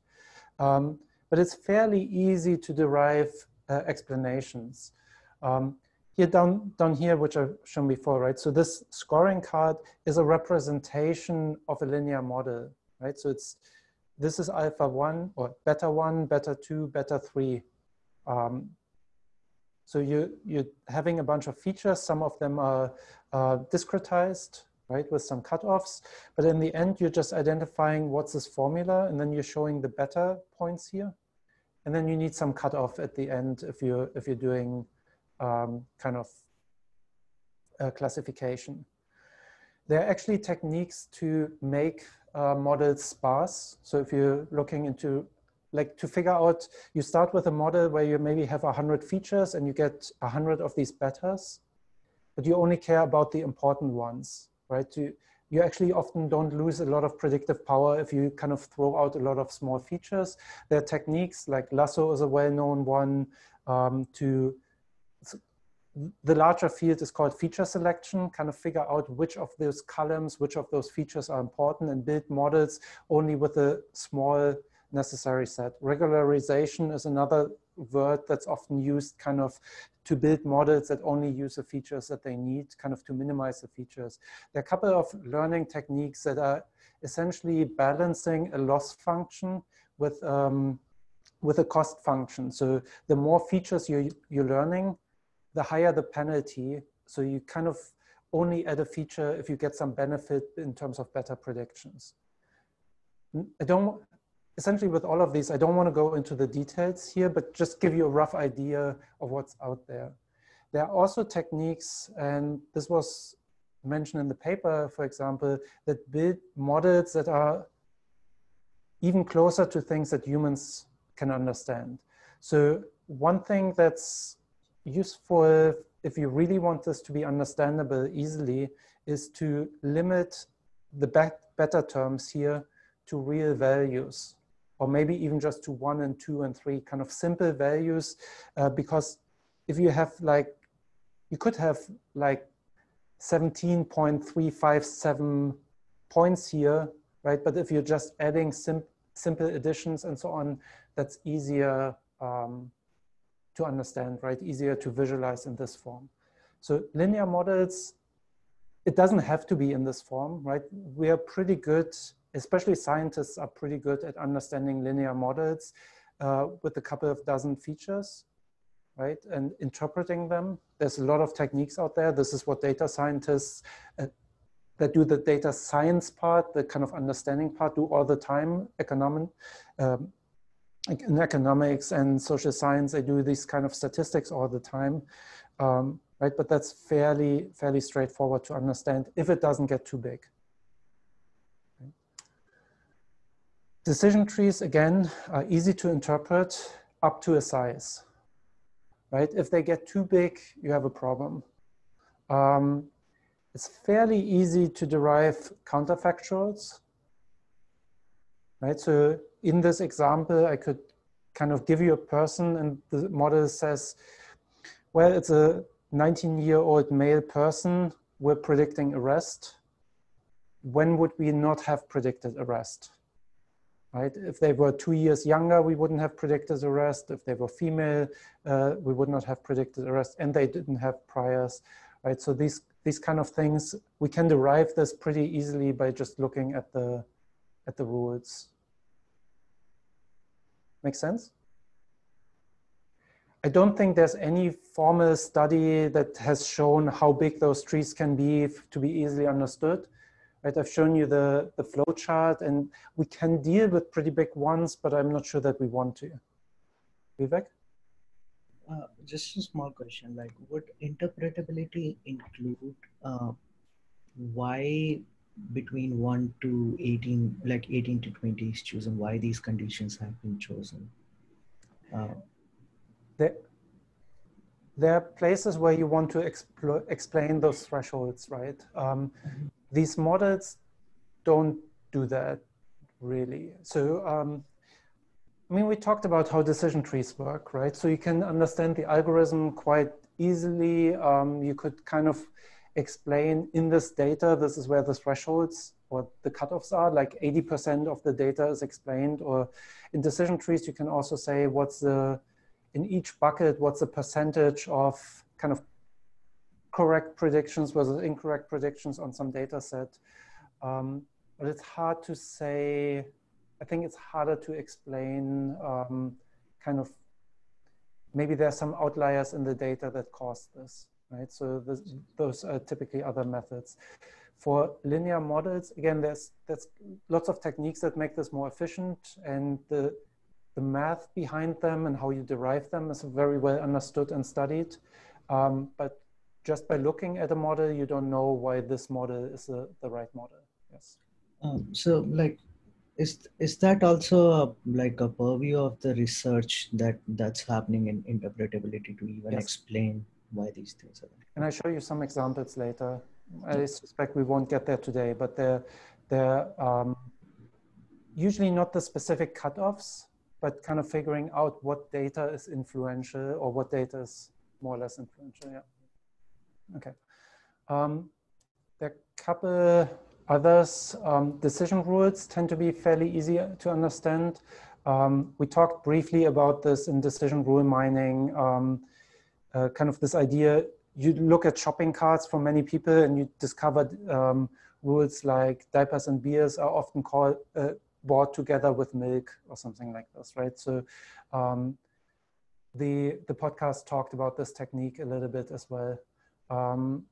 Um, but it's fairly easy to derive uh, explanations. Um, here down, down here, which I've shown before, right? So this scoring card is a representation of a linear model, right? So it's, this is alpha one or beta one, beta two, beta three. Um, so you, you're having a bunch of features. Some of them are uh, discretized, right, with some cutoffs. But in the end, you're just identifying what's this formula, and then you're showing the beta points here. And then you need some cutoff at the end if you're, if you're doing um, kind of classification. There are actually techniques to make uh, models sparse. So if you're looking into like to figure out, you start with a model where you maybe have 100 features and you get 100 of these betas, but you only care about the important ones, right? You, you actually often don't lose a lot of predictive power if you kind of throw out a lot of small features. There are techniques like lasso is a well-known one um, to, the larger field is called feature selection, kind of figure out which of those columns, which of those features are important and build models only with a small necessary set. Regularization is another word that's often used kind of to build models that only use the features that they need, kind of to minimize the features. There are a couple of learning techniques that are essentially balancing a loss function with, um, with a cost function. So the more features you're, you're learning, the higher the penalty. So you kind of only add a feature if you get some benefit in terms of better predictions. I don't, essentially with all of these, I don't want to go into the details here, but just give you a rough idea of what's out there. There are also techniques, and this was mentioned in the paper, for example, that build models that are even closer to things that humans can understand. So one thing that's useful if you really want this to be understandable easily is to limit the beta terms here to real values or maybe even just to one and two and three kind of simple values uh, because if you have like you could have like 17.357 points here right? But if you're just adding sim simple additions and so on that's easier um, to understand right? Easier to visualize in this form. So linear models it doesn't have to be in this form right? We are pretty good especially scientists are pretty good at understanding linear models uh, with a couple of dozen features, right? And interpreting them. There's a lot of techniques out there. This is what data scientists uh, that do the data science part, the kind of understanding part, do all the time. Economic, um, in economics and social science, they do these kind of statistics all the time, um, right? But that's fairly, fairly straightforward to understand if it doesn't get too big. Decision trees, again, are easy to interpret up to a size, right? If they get too big, you have a problem. Um, it's fairly easy to derive counterfactuals, right? So in this example, I could kind of give you a person and the model says, well, it's a 19 year old male person, we're predicting arrest. When would we not have predicted arrest? Right? If they were two years younger, we wouldn't have predicted arrest. If they were female, uh, we would not have predicted arrest and they didn't have priors, right? So these, these kind of things, we can derive this pretty easily by just looking at the, at the rules. Make sense? I don't think there's any formal study that has shown how big those trees can be to be easily understood. Right, I've shown you the, the flow chart and we can deal with pretty big ones, but I'm not sure that we want to. Vivek? Uh, just a small question, like would interpretability include uh, why between 1 to 18, like 18 to 20 is chosen, why these conditions have been chosen? Uh, there, there are places where you want to explain those thresholds, right? Um, mm-hmm. These models don't do that really. So, um, I mean, we talked about how decision trees work, right? So you can understand the algorithm quite easily. Um, you could kind of explain in this data, this is where the thresholds or the cutoffs are, like 80% of the data is explained. Or in decision trees, you can also say what's the in each bucket, what's the percentage of kind of correct predictions versus incorrect predictions on some data set. Um, but it's hard to say, I think it's harder to explain um, kind of, maybe there's some outliers in the data that cause this, right? So this, those are typically other methods. For linear models, again, there's, there's lots of techniques that make this more efficient and the the math behind them and how you derive them is very well understood and studied. Um, but just by looking at a model, you don't know why this model is a, the right model. Yes. Um, so like, is, is that also a, like a purview of the research that that's happening in interpretability to even yes. explain why these things are? And I show you some examples later. I suspect we won't get there today, but they're, they're um, usually not the specific cutoffs, but kind of figuring out what data is influential or what data is more or less influential. Yeah. Okay. Um, there are a couple others. Um, decision rules tend to be fairly easy to understand. Um, we talked briefly about this in decision rule mining, um, uh, kind of this idea, you look at shopping carts for many people and you discovered um, rules like diapers and beers are often called, uh, bought together with milk or something like this, right? So um, the, the podcast talked about this technique a little bit as well. Um,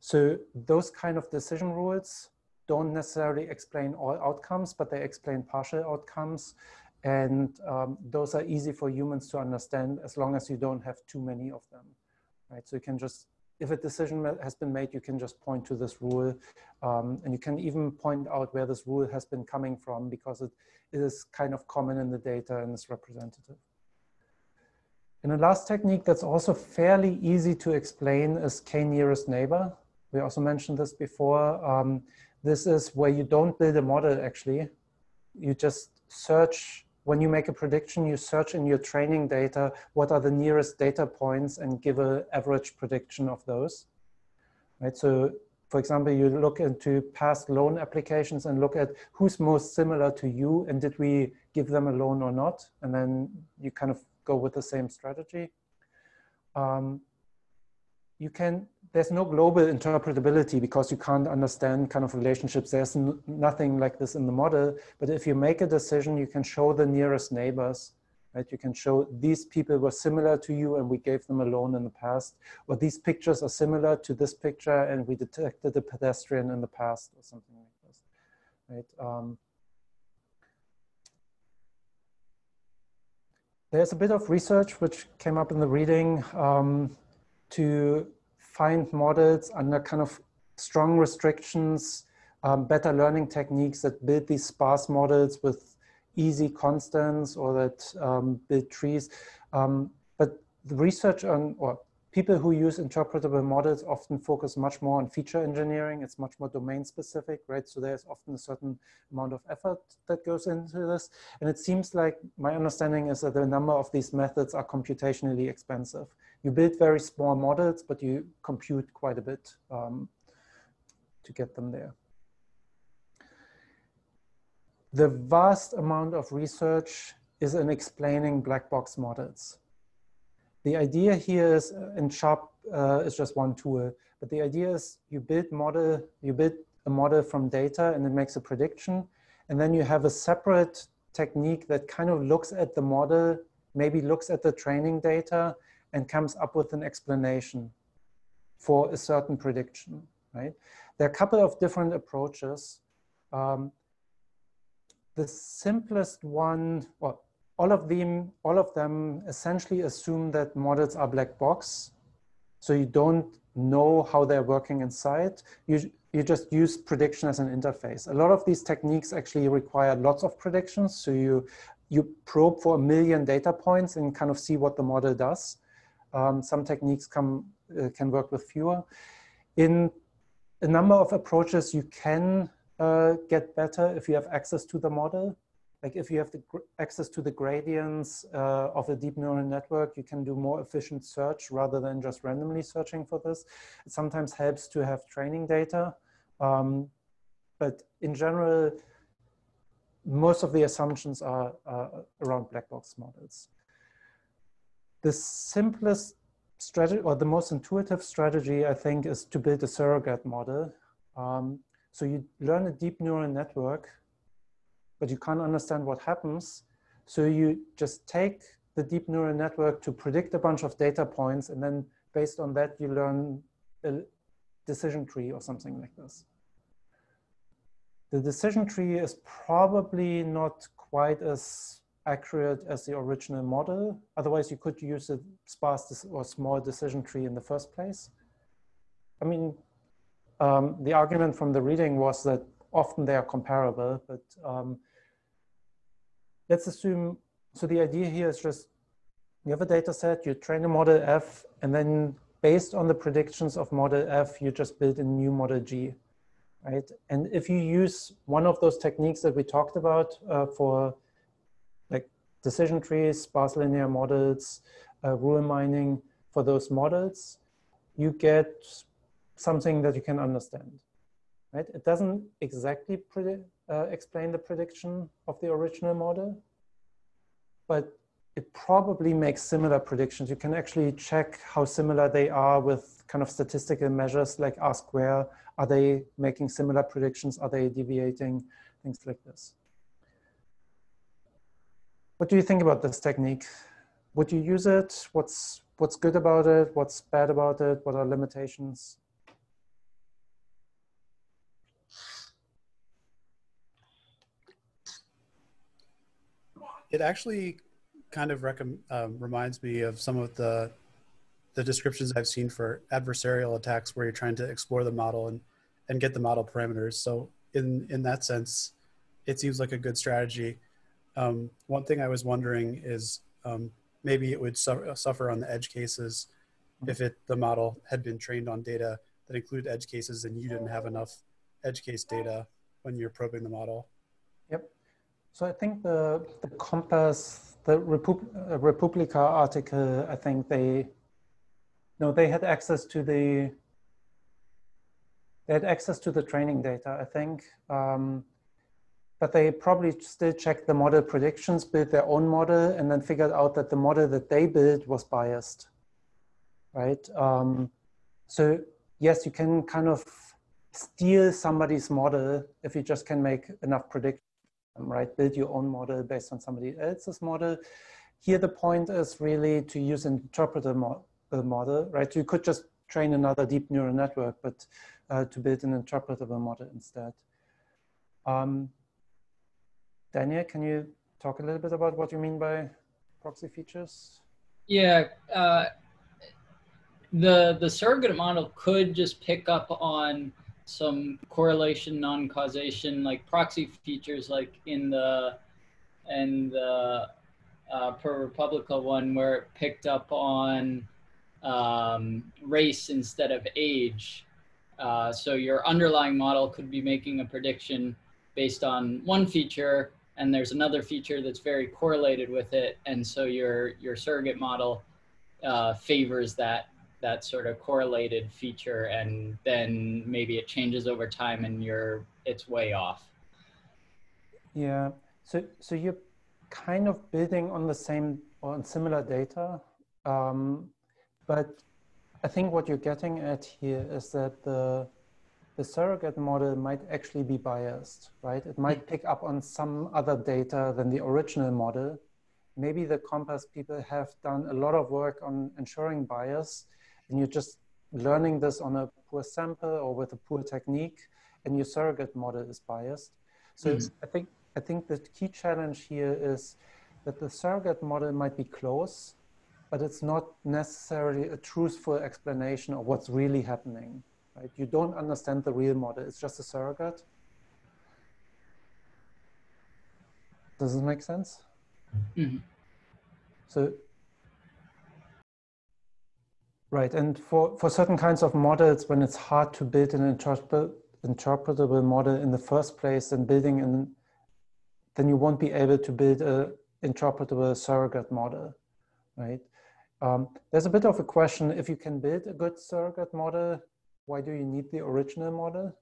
so those kind of decision rules don't necessarily explain all outcomes, but they explain partial outcomes. And um, those are easy for humans to understand as long as you don't have too many of them, right? So you can just if a decision has been made, you can just point to this rule. Um, and you can even point out where this rule has been coming from because it is kind of common in the data and is representative. And the last technique that's also fairly easy to explain is k-nearest neighbor. We also mentioned this before. Um, this is where you don't build a model actually. You just search when you make a prediction, you search in your training data, what are the nearest data points and give an average prediction of those, right? So for example, you look into past loan applications and look at who's most similar to you and did we give them a loan or not? And then you kind of go with the same strategy. Um, you can there's no global interpretability because you can't understand kind of relationships. There's nothing like this in the model. But if you make a decision, you can show the nearest neighbors, right? You can show these people were similar to you and we gave them a loan in the past, or these pictures are similar to this picture and we detected a pedestrian in the past or something like this, right? Um, there's a bit of research which came up in the reading um, to find models under kind of strong restrictions, um, better learning techniques that build these sparse models with easy constants or that um, build trees. Um, but the research on, or people who use interpretable models often focus much more on feature engineering. It's much more domain specific, right? So there's often a certain amount of effort that goes into this. And it seems like my understanding is that a number of these methods are computationally expensive. You build very small models, but you compute quite a bit um, to get them there. The vast amount of research is in explaining black box models. The idea here is, in SHAP uh, is just one tool, but the idea is you build model, you build a model from data and it makes a prediction. And then you have a separate technique that kind of looks at the model, maybe looks at the training data and comes up with an explanation for a certain prediction, right? There are a couple of different approaches. Um, the simplest one, well, all of them, all of them essentially assume that models are black box. So you don't know how they're working inside. You, you just use prediction as an interface. A lot of these techniques actually require lots of predictions. So you, you probe for a million data points and kind of see what the model does. Um, some techniques come, uh, can work with fewer. In a number of approaches, you can uh, get better if you have access to the model. Like if you have the access to the gradients uh, of a deep neural network, you can do more efficient search rather than just randomly searching for this. It sometimes helps to have training data. Um, but in general, most of the assumptions are uh, around black box models. The simplest strategy or the most intuitive strategy, I think, is to build a surrogate model. Um, so you learn a deep neural network but you can't understand what happens. So you just take the deep neural network to predict a bunch of data points, and then based on that, you learn a decision tree or something like this. The decision tree is probably not quite as accurate as the original model. Otherwise, you could use a sparse or small decision tree in the first place. I mean, um, the argument from the reading was that often they are comparable, but um, let's assume, so the idea here is just, you have a data set, you train a model F, and then based on the predictions of model F, you just build a new model G, right? And if you use one of those techniques that we talked about uh, for like decision trees, sparse linear models, uh, rule mining for those models, you get something that you can understand, right? It doesn't exactly uh, explain the prediction of the original model, but it probably makes similar predictions. You can actually check how similar they are with kind of statistical measures like R square. Are they making similar predictions? Are they deviating? Things like this. What do you think about this technique? Would you use it? What's, what's good about it? What's bad about it? What are limitations? It actually kind of um, reminds me of some of the the descriptions I've seen for adversarial attacks where you're trying to explore the model and, and get the model parameters. So in, in that sense, it seems like a good strategy. Um, one thing I was wondering is um, maybe it would su suffer on the edge cases if it the model had been trained on data that included edge cases and you didn't have enough edge case data when you're probing the model. So I think the, the COMPAS, the Repub uh, ProPublica article, I think they, no, they had access to the, they had access to the training data, I think. Um, but they probably still checked the model predictions, built their own model, and then figured out that the model that they built was biased, right? Um, so yes, you can kind of steal somebody's model if you just can make enough predictions right? Build your own model based on somebody else's model. Here, the point is really to use an interpreter mo model, right? You could just train another deep neural network, but uh, to build an interpretable model instead. Um, Daniel, can you talk a little bit about what you mean by proxy features? Yeah, uh, the the surrogate model could just pick up on some correlation non-causation like proxy features like in the in the uh, ProPublica one where it picked up on um, race instead of age. Uh, so your underlying model could be making a prediction based on one feature, and there's another feature that's very correlated with it, and so your your surrogate model uh, favors that that sort of correlated feature, and then maybe it changes over time, and you're it's way off. Yeah. So so you're kind of building on the same or on similar data. Um, but I think what you're getting at here is that the the surrogate model might actually be biased, right? It might pick up on some other data than the original model. Maybe the COMPAS people have done a lot of work on ensuring bias, and you're just learning this on a poor sample or with a poor technique, and your surrogate model is biased. So mm. I think I think the key challenge here is that the surrogate model might be close, but it's not necessarily a truthful explanation of what's really happening. Right? You don't understand the real model. It's just a surrogate. Does this make sense? Mm -hmm. So, right, and for, for certain kinds of models, when it's hard to build an interpretable, model in the first place, then building an, then you won't be able to build a interpretable surrogate model, right? Um, there's a bit of a question, if you can build a good surrogate model, why do you need the original model?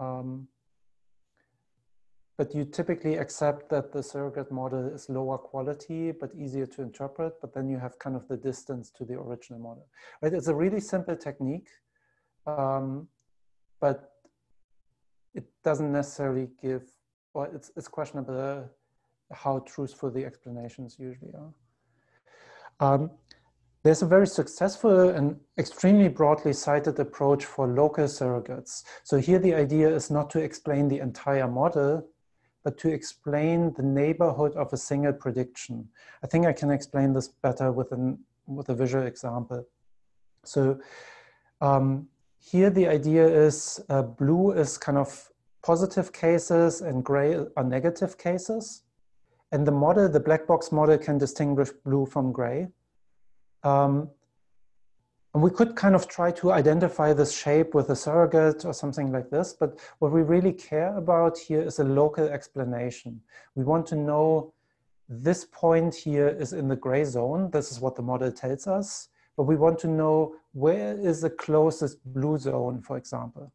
Um, but you typically accept that the surrogate model is lower quality, but easier to interpret, but then you have kind of the distance to the original model, right? It's a really simple technique, um, but it doesn't necessarily give, well it's, it's questionable how truthful the explanations usually are. Um, there's a very successful and extremely broadly cited approach for local surrogates. So here the idea is not to explain the entire model, but to explain the neighborhood of a single prediction. I think I can explain this better with, an, with a visual example. So um, here the idea is uh, blue is kind of positive cases and gray are negative cases. And the model, the black box model can distinguish blue from gray. Um, and we could kind of try to identify this shape with a surrogate or something like this, but what we really care about here is a local explanation. We want to know this point here is in the gray zone. This is what the model tells us, but we want to know where is the closest blue zone, for example.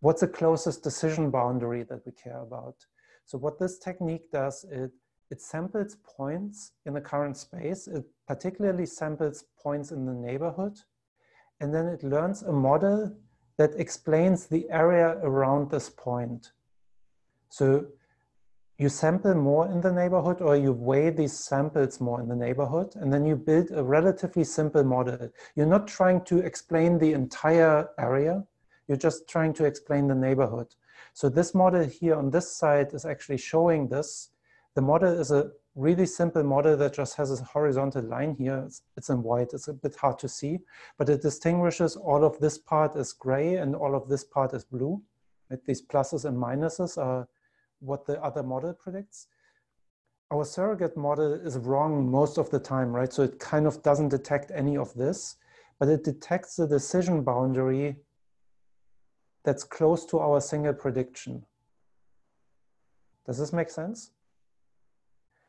What's the closest decision boundary that we care about? So what this technique does, it it samples points in the current space. It particularly samples points in the neighborhood. And then it learns a model that explains the area around this point. So you sample more in the neighborhood or you weigh these samples more in the neighborhood and then you build a relatively simple model. You're not trying to explain the entire area, you're just trying to explain the neighborhood. So this model here on this side is actually showing this the model is a really simple model that just has a horizontal line here. It's, it's, in white, it's a bit hard to see, but it distinguishes all of this part as gray and all of this part as blue. Right? These pluses and minuses are what the other model predicts. Our surrogate model is wrong most of the time, right? So it kind of doesn't detect any of this, but it detects the decision boundary that's close to our single prediction. Does this make sense?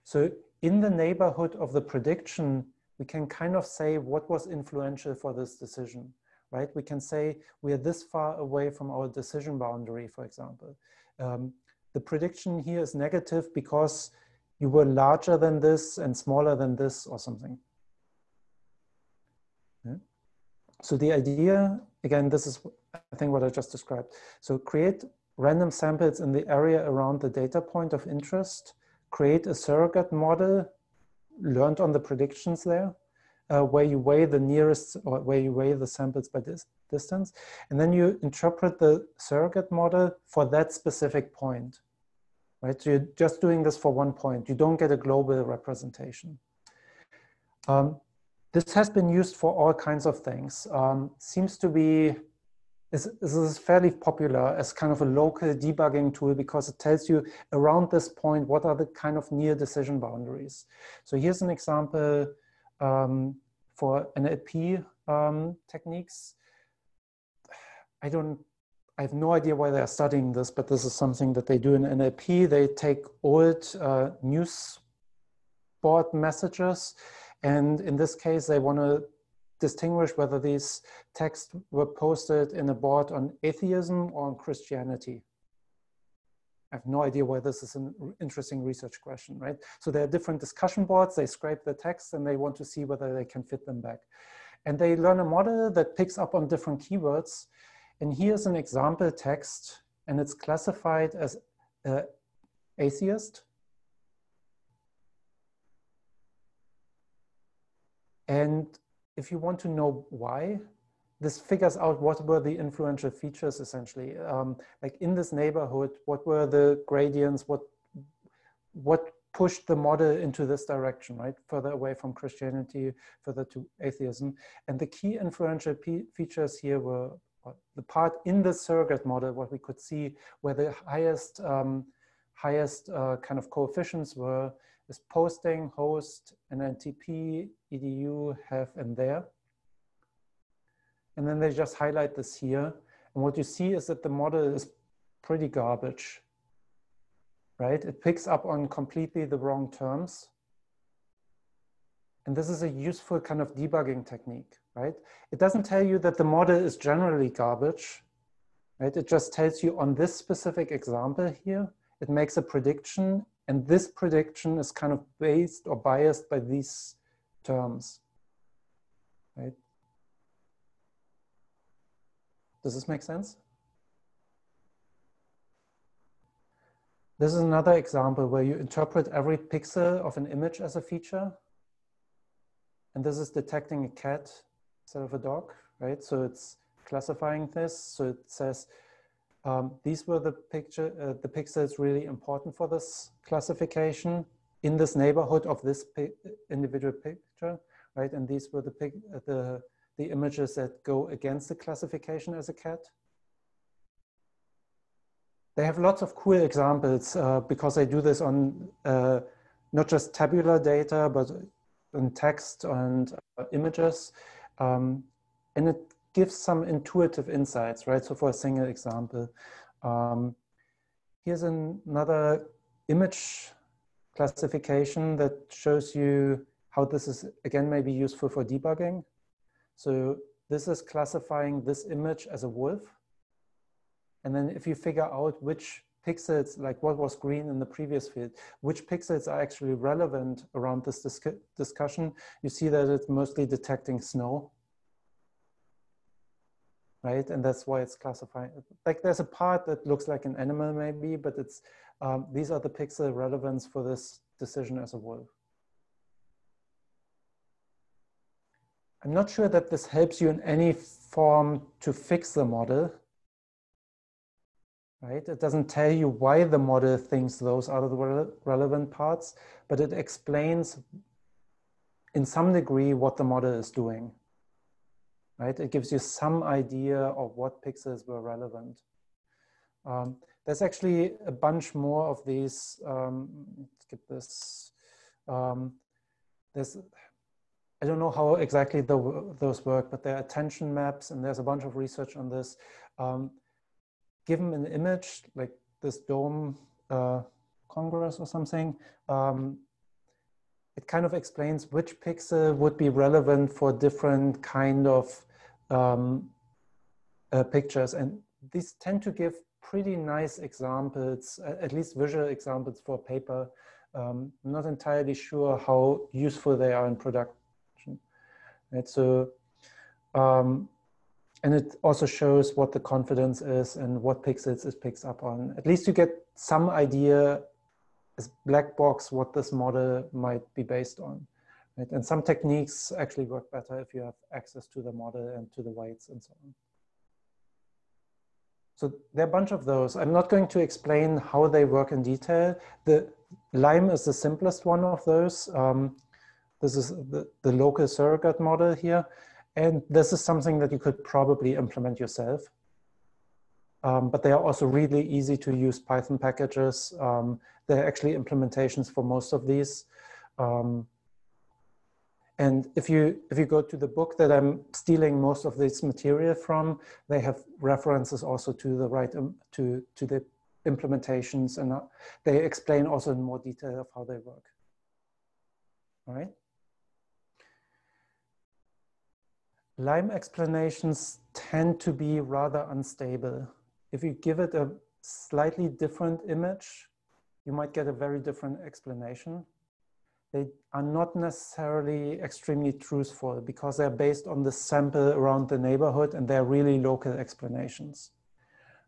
So in the neighborhood of the prediction, we can kind of say what was influential for this decision, right? We can say we are this far away from our decision boundary, for example. Um, the prediction here is negative because you were larger than this and smaller than this or something. Yeah. So the idea, again, this is I think what I just described. So create random samples in the area around the data point of interest create a surrogate model learned on the predictions there, uh, where you weigh the nearest or where you weigh the samples by this distance. And then you interpret the surrogate model for that specific point, right? So you're just doing this for one point. You don't get a global representation. Um, this has been used for all kinds of things. Um, seems to be is, is fairly popular as kind of a local debugging tool because it tells you around this point what are the kind of near decision boundaries. So here's an example um, for NLP um, techniques, I don't, I have no idea why they're studying this, but this is something that they do in NLP. They take old uh, news board messages, and in this case, they want to distinguish whether these texts were posted in a board on atheism or on Christianity. I have no idea why this is an interesting research question, right? So there are different discussion boards, they scrape the text and they want to see whether they can fit them back. And they learn a model that picks up on different keywords. And here's an example text and it's classified as uh, atheist. And if you want to know why, this figures out what were the influential features essentially. Um, like in this neighborhood, what were the gradients, what, what pushed the model into this direction, right? Further away from Christianity, further to atheism. And the key influential features here were uh, the part in the surrogate model, what we could see where the highest, um, highest uh, kind of coefficients were is posting, host, and NTP, edu, have, and there. And then they just highlight this here. And what you see is that the model is pretty garbage, right? It picks up on completely the wrong terms. And this is a useful kind of debugging technique, right? It doesn't tell you that the model is generally garbage, right? It just tells you on this specific example here, it makes a prediction and this prediction is kind of based or biased by these terms, right? Does this make sense? This is another example where you interpret every pixel of an image as a feature. And this is detecting a cat instead of a dog, right? So it's classifying this. So it says, um, these were the picture, uh, the pixels really important for this classification in this neighborhood of this individual picture, right? And these were the, uh, the the images that go against the classification as a cat. They have lots of cool examples uh, because they do this on uh, not just tabular data, but in text and uh, images. Um, and it gives some intuitive insights, right? So for a single example, um, here's an, another image classification that shows you how this is, again, maybe useful for debugging. So this is classifying this image as a wolf. And then if you figure out which pixels, like what was green in the previous field, which pixels are actually relevant around this dis discussion, you see that it's mostly detecting snow. Right, and that's why it's classifying. Like there's a part that looks like an animal maybe, but it's um, these are the pixel relevance for this decision as a wolf. I'm not sure that this helps you in any form to fix the model, right? It doesn't tell you why the model thinks those are the re relevant parts, but it explains in some degree what the model is doing, right? It gives you some idea of what pixels were relevant. Um, there's actually a bunch more of these, um, skip this. Um, there's I don't know how exactly the, those work, but there are attention maps and there's a bunch of research on this. Um, given an image like this dome uh, congress or something, um, it kind of explains which pixel would be relevant for different kind of um, uh, pictures. And these tend to give pretty nice examples, at least visual examples for paper. Um, I'm not entirely sure how useful they are in production. Right? So, um, and it also shows what the confidence is and what pixels it picks up on. At least you get some idea as black box what this model might be based on. Right? And some techniques actually work better if you have access to the model and to the weights and so on. So there are a bunch of those. I'm not going to explain how they work in detail. The Lime is the simplest one of those. Um, this is the, the local surrogate model here. And this is something that you could probably implement yourself. Um, but they are also really easy to use Python packages. Um, there are actually implementations for most of these. Um, And if you if you go to the book that I'm stealing most of this material from, they have references also to the right um, to to the implementations, and uh, they explain also in more detail of how they work. All right. Lime explanations tend to be rather unstable. If you give it a slightly different image, you might get a very different explanation. They are not necessarily extremely truthful because they're based on the sample around the neighborhood and they're really local explanations.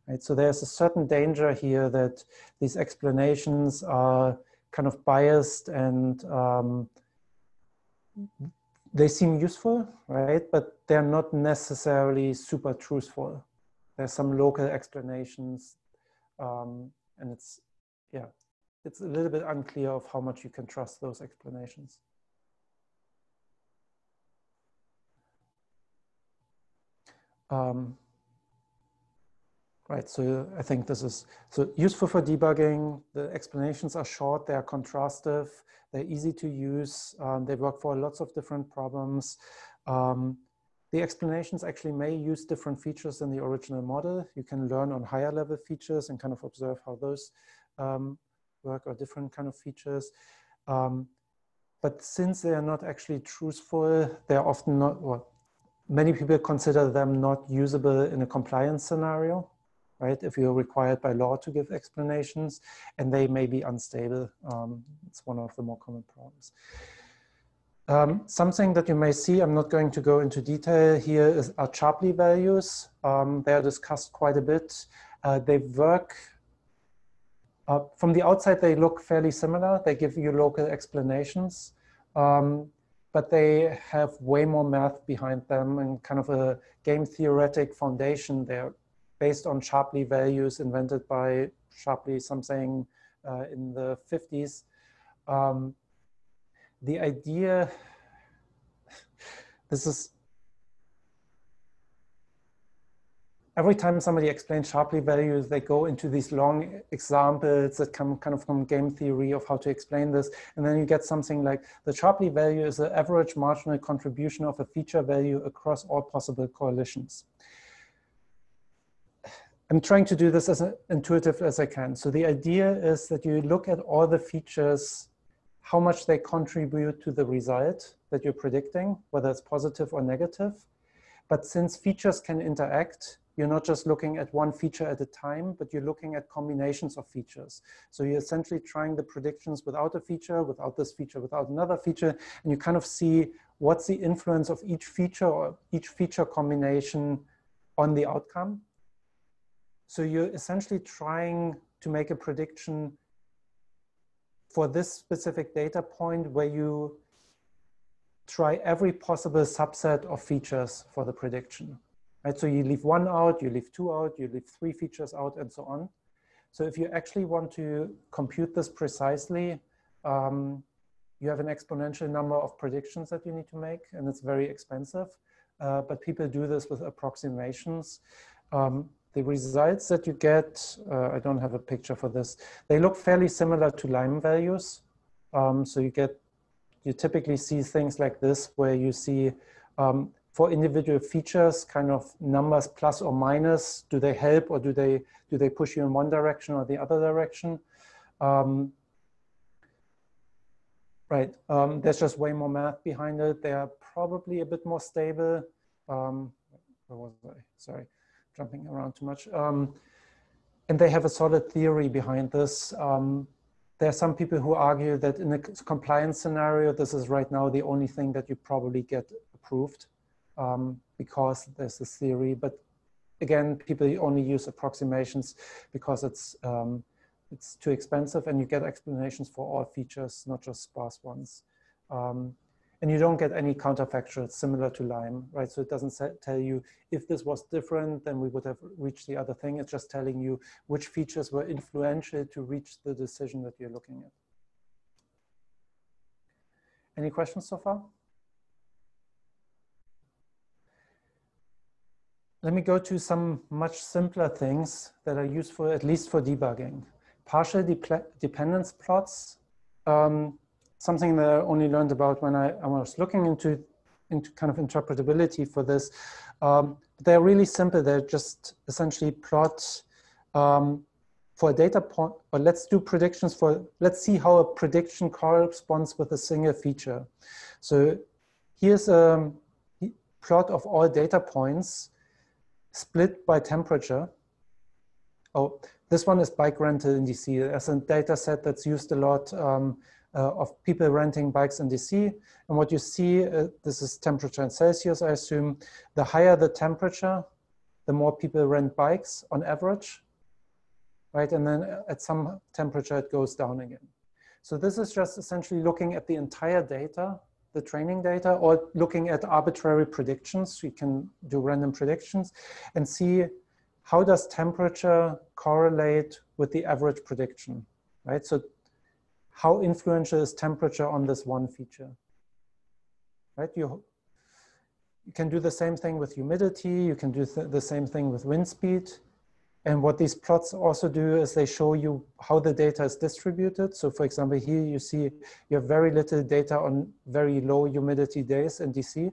Right? So there's a certain danger here that these explanations are kind of biased and um, they seem useful, right? But they're not necessarily super truthful. There's some local explanations, um, and it's yeah, it's a little bit unclear of how much you can trust those explanations. Um, right, so I think this is so useful for debugging. The explanations are short, they are contrastive, they're easy to use, um, they work for lots of different problems. Um, the explanations actually may use different features than the original model. You can learn on higher level features and kind of observe how those um, work or different kind of features. Um, but since they are not actually truthful, they're often not, well, many people consider them not usable in a compliance scenario, right? If you're required by law to give explanations and they may be unstable. Um, it's one of the more common problems. Um, something that you may see, I'm not going to go into detail here, is are Shapley values. Um, they are discussed quite a bit. Uh, they work, uh, from the outside they look fairly similar. They give you local explanations, um, but they have way more math behind them and kind of a game theoretic foundation. They're based on Shapley values invented by Shapley something uh, in the 50s. Um, the idea, this is, every time somebody explains Shapley values, they go into these long examples that come kind of from game theory of how to explain this. And then you get something like the Shapley value is the average marginal contribution of a feature value across all possible coalitions. I'm trying to do this as intuitive as I can. So the idea is that you look at all the features how much they contribute to the result that you're predicting, whether it's positive or negative. But since features can interact, you're not just looking at one feature at a time, but you're looking at combinations of features. So you're essentially trying the predictions without a feature, without this feature, without another feature, and you kind of see what's the influence of each feature or each feature combination on the outcome. So you're essentially trying to make a prediction for this specific data point where you try every possible subset of features for the prediction. Right? So you leave one out, you leave two out, you leave three features out and so on. So if you actually want to compute this precisely, um, you have an exponential number of predictions that you need to make and it's very expensive. Uh, but people do this with approximations. Um, the results that you get, uh, I don't have a picture for this, they look fairly similar to Lime values. Um, so you get, you typically see things like this where you see um, for individual features, kind of numbers plus or minus, do they help or do they, do they push you in one direction or the other direction? Um, right, um, there's just way more math behind it. They are probably a bit more stable. Um, where was I? Sorry jumping around too much. Um, and they have a solid theory behind this. Um, there are some people who argue that in a compliance scenario, this is right now the only thing that you probably get approved um, because there's this theory. But again, people only use approximations because it's um, it's too expensive and you get explanations for all features, not just sparse ones. Um, and you don't get any counterfactuals similar to Lime, right? So it doesn't tell you if this was different, then we would have reached the other thing. It's just telling you which features were influential to reach the decision that you're looking at. Any questions so far? Let me go to some much simpler things that are useful, at least for debugging. Partial de dependence plots. Um, something that I only learned about when I, I was looking into, into kind of interpretability for this. Um, they're really simple. They're just essentially plot um, for a data point, or let's do predictions for, let's see how a prediction corresponds with a single feature. So here's a plot of all data points split by temperature. Oh, this one is bike rental in DC. As a data set that's used a lot um, uh, of people renting bikes in DC. And what you see, uh, this is temperature in Celsius, I assume. The higher the temperature, the more people rent bikes on average, right? And then at some temperature, it goes down again. So this is just essentially looking at the entire data, the training data, or looking at arbitrary predictions. We can do random predictions and see how does temperature correlate with the average prediction, right? So how influential is temperature on this one feature, right? You, you can do the same thing with humidity. You can do th the same thing with wind speed. And what these plots also do is they show you how the data is distributed. So for example, here you see you have very little data on very low humidity days in DC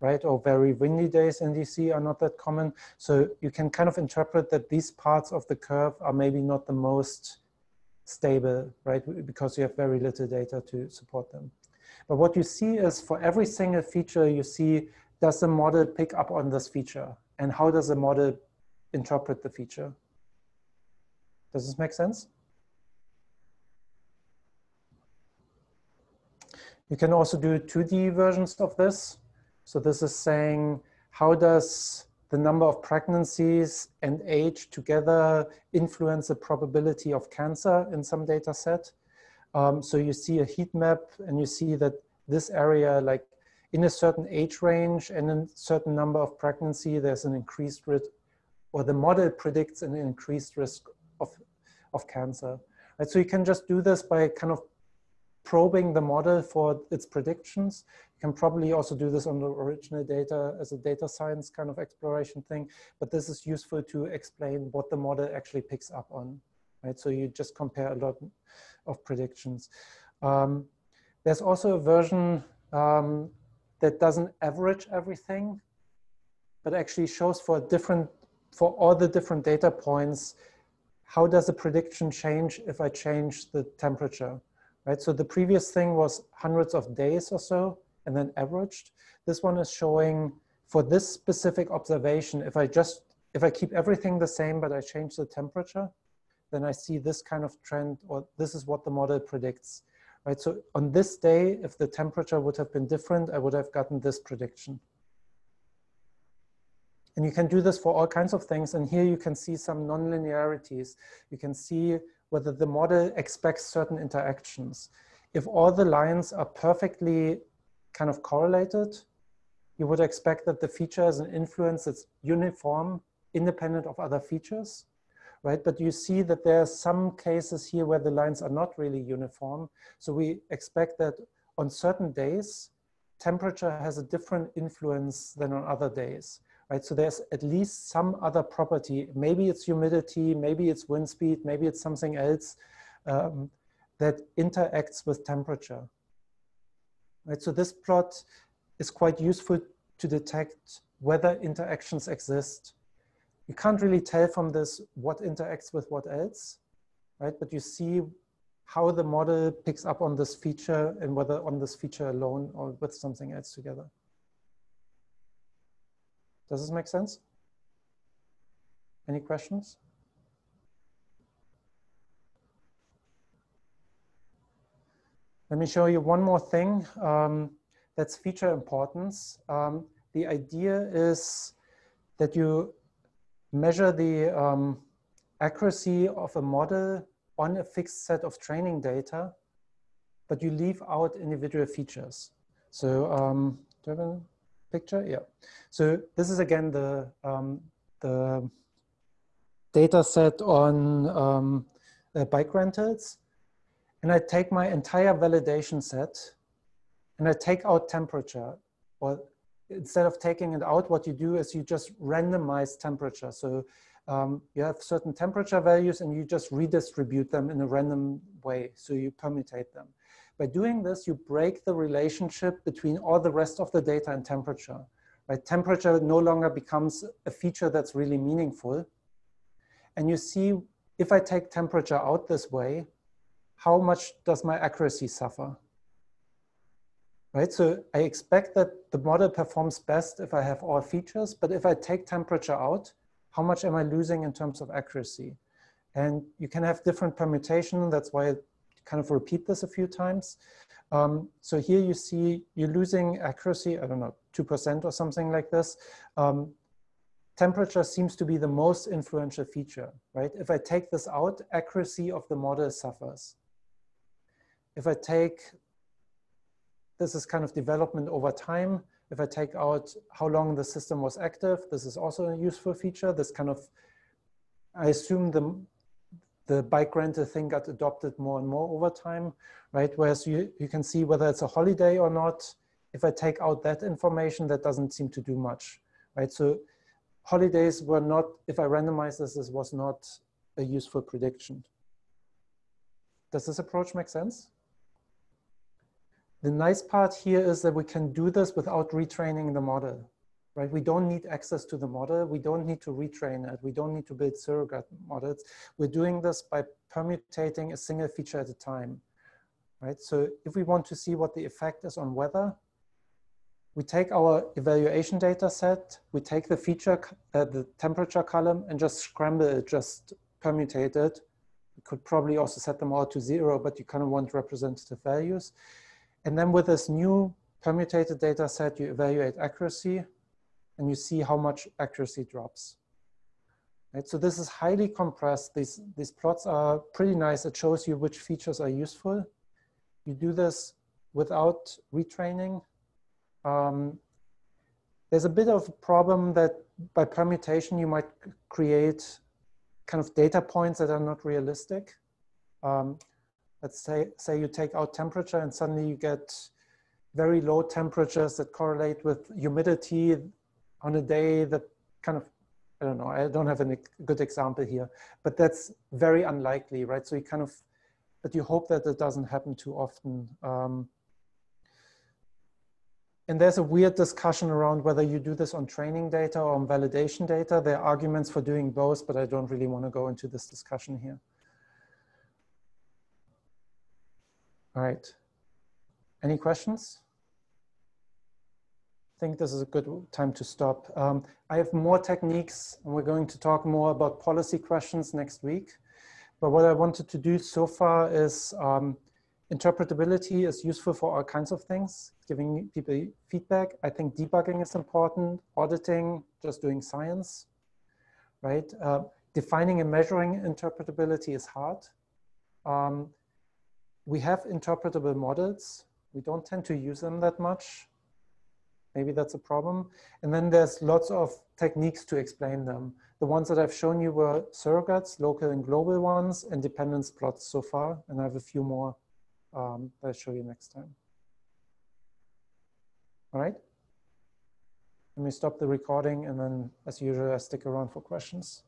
right? Or very windy days in DC are not that common. So you can kind of interpret that these parts of the curve are maybe not the most stable, right? Because you have very little data to support them. But what you see is for every single feature you see, does the model pick up on this feature? And how does the model interpret the feature? Does this make sense? You can also do 2D versions of this. So this is saying, how does the number of pregnancies and age together influence the probability of cancer in some data set? Um, so you see a heat map and you see that this area, like in a certain age range and a certain number of pregnancy, there's an increased risk, or the model predicts an increased risk of, of cancer. Right? So you can just do this by kind of probing the model for its predictions. You can probably also do this on the original data as a data science kind of exploration thing, but this is useful to explain what the model actually picks up on, right? So you just compare a lot of predictions. Um, there's also a version um, that doesn't average everything, but actually shows for different, for all the different data points, how does the prediction change if I change the temperature? right? So the previous thing was hundreds of days or so and then averaged. This one is showing for this specific observation, if I just, if I keep everything the same, but I change the temperature, then I see this kind of trend, or this is what the model predicts, right? So on this day, if the temperature would have been different, I would have gotten this prediction. And you can do this for all kinds of things. And here you can see some nonlinearities. You can see whether the model expects certain interactions. If all the lines are perfectly kind of correlated, you would expect that the feature has an influence that's uniform, independent of other features, right? But you see that there are some cases here where the lines are not really uniform. So we expect that on certain days, temperature has a different influence than on other days right? So there's at least some other property. Maybe it's humidity, maybe it's wind speed, maybe it's something else um, that interacts with temperature, right? So this plot is quite useful to detect whether interactions exist. You can't really tell from this what interacts with what else, right? But you see how the model picks up on this feature and whether on this feature alone or with something else together. Does this make sense? Any questions? Let me show you one more thing um, that's feature importance. Um, the idea is that you measure the um, accuracy of a model on a fixed set of training data, but you leave out individual features. So um, do you have a picture? Yeah. So this is again the, um, the data set on um, uh, bike rentals. And I take my entire validation set and I take out temperature. Or instead of taking it out, what you do is you just randomize temperature. So um, you have certain temperature values and you just redistribute them in a random way. So you permutate them. By doing this, you break the relationship between all the rest of the data and temperature. Right? Temperature no longer becomes a feature that's really meaningful. And you see, if I take temperature out this way, how much does my accuracy suffer? Right, so I expect that the model performs best if I have all features, but if I take temperature out, how much am I losing in terms of accuracy? And you can have different permutation. That's why kind of repeat this a few times. Um, so here you see you're losing accuracy, I don't know, 2% or something like this. Um, temperature seems to be the most influential feature, right? If I take this out, accuracy of the model suffers. If I take, this is kind of development over time. If I take out how long the system was active, this is also a useful feature. This kind of, I assume the, the bike rental thing got adopted more and more over time, right? Whereas you, you can see whether it's a holiday or not. If I take out that information, that doesn't seem to do much, right? So holidays were not, if I randomize this, this was not a useful prediction. Does this approach make sense? The nice part here is that we can do this without retraining the model, right? We don't need access to the model. We don't need to retrain it. We don't need to build surrogate models. We're doing this by permutating a single feature at a time, right? So if we want to see what the effect is on weather, we take our evaluation data set, we take the feature, uh, the temperature column and just scramble it, just permutate it. We could probably also set them all to zero, but you kind of want representative values. And then with this new permutated data set, you evaluate accuracy and you see how much accuracy drops. Right, so this is highly compressed. These, these plots are pretty nice. It shows you which features are useful. You do this without retraining. Um, there's a bit of a problem that by permutation, you might create kind of data points that are not realistic. Um, let's say, say you take out temperature and suddenly you get very low temperatures that correlate with humidity on a day that kind of, I don't know, I don't have a good example here, but that's very unlikely, right? So you kind of, but you hope that it doesn't happen too often. Um, and there's a weird discussion around whether you do this on training data or on validation data. There are arguments for doing both, but I don't really want to go into this discussion here. All right. Any questions? Think this is a good time to stop. Um, I have more techniques and we're going to talk more about policy questions next week. But what I wanted to do so far is um, interpretability is useful for all kinds of things, giving people feedback. I think debugging is important, auditing, just doing science, right? Uh, defining and measuring interpretability is hard. Um, we have interpretable models. We don't tend to use them that much. Maybe that's a problem. And then there's lots of techniques to explain them. The ones that I've shown you were surrogates, local and global ones, and dependence plots so far. And I have a few more um, that I'll show you next time. All right. Let me stop the recording and then as usual, I stick around for questions.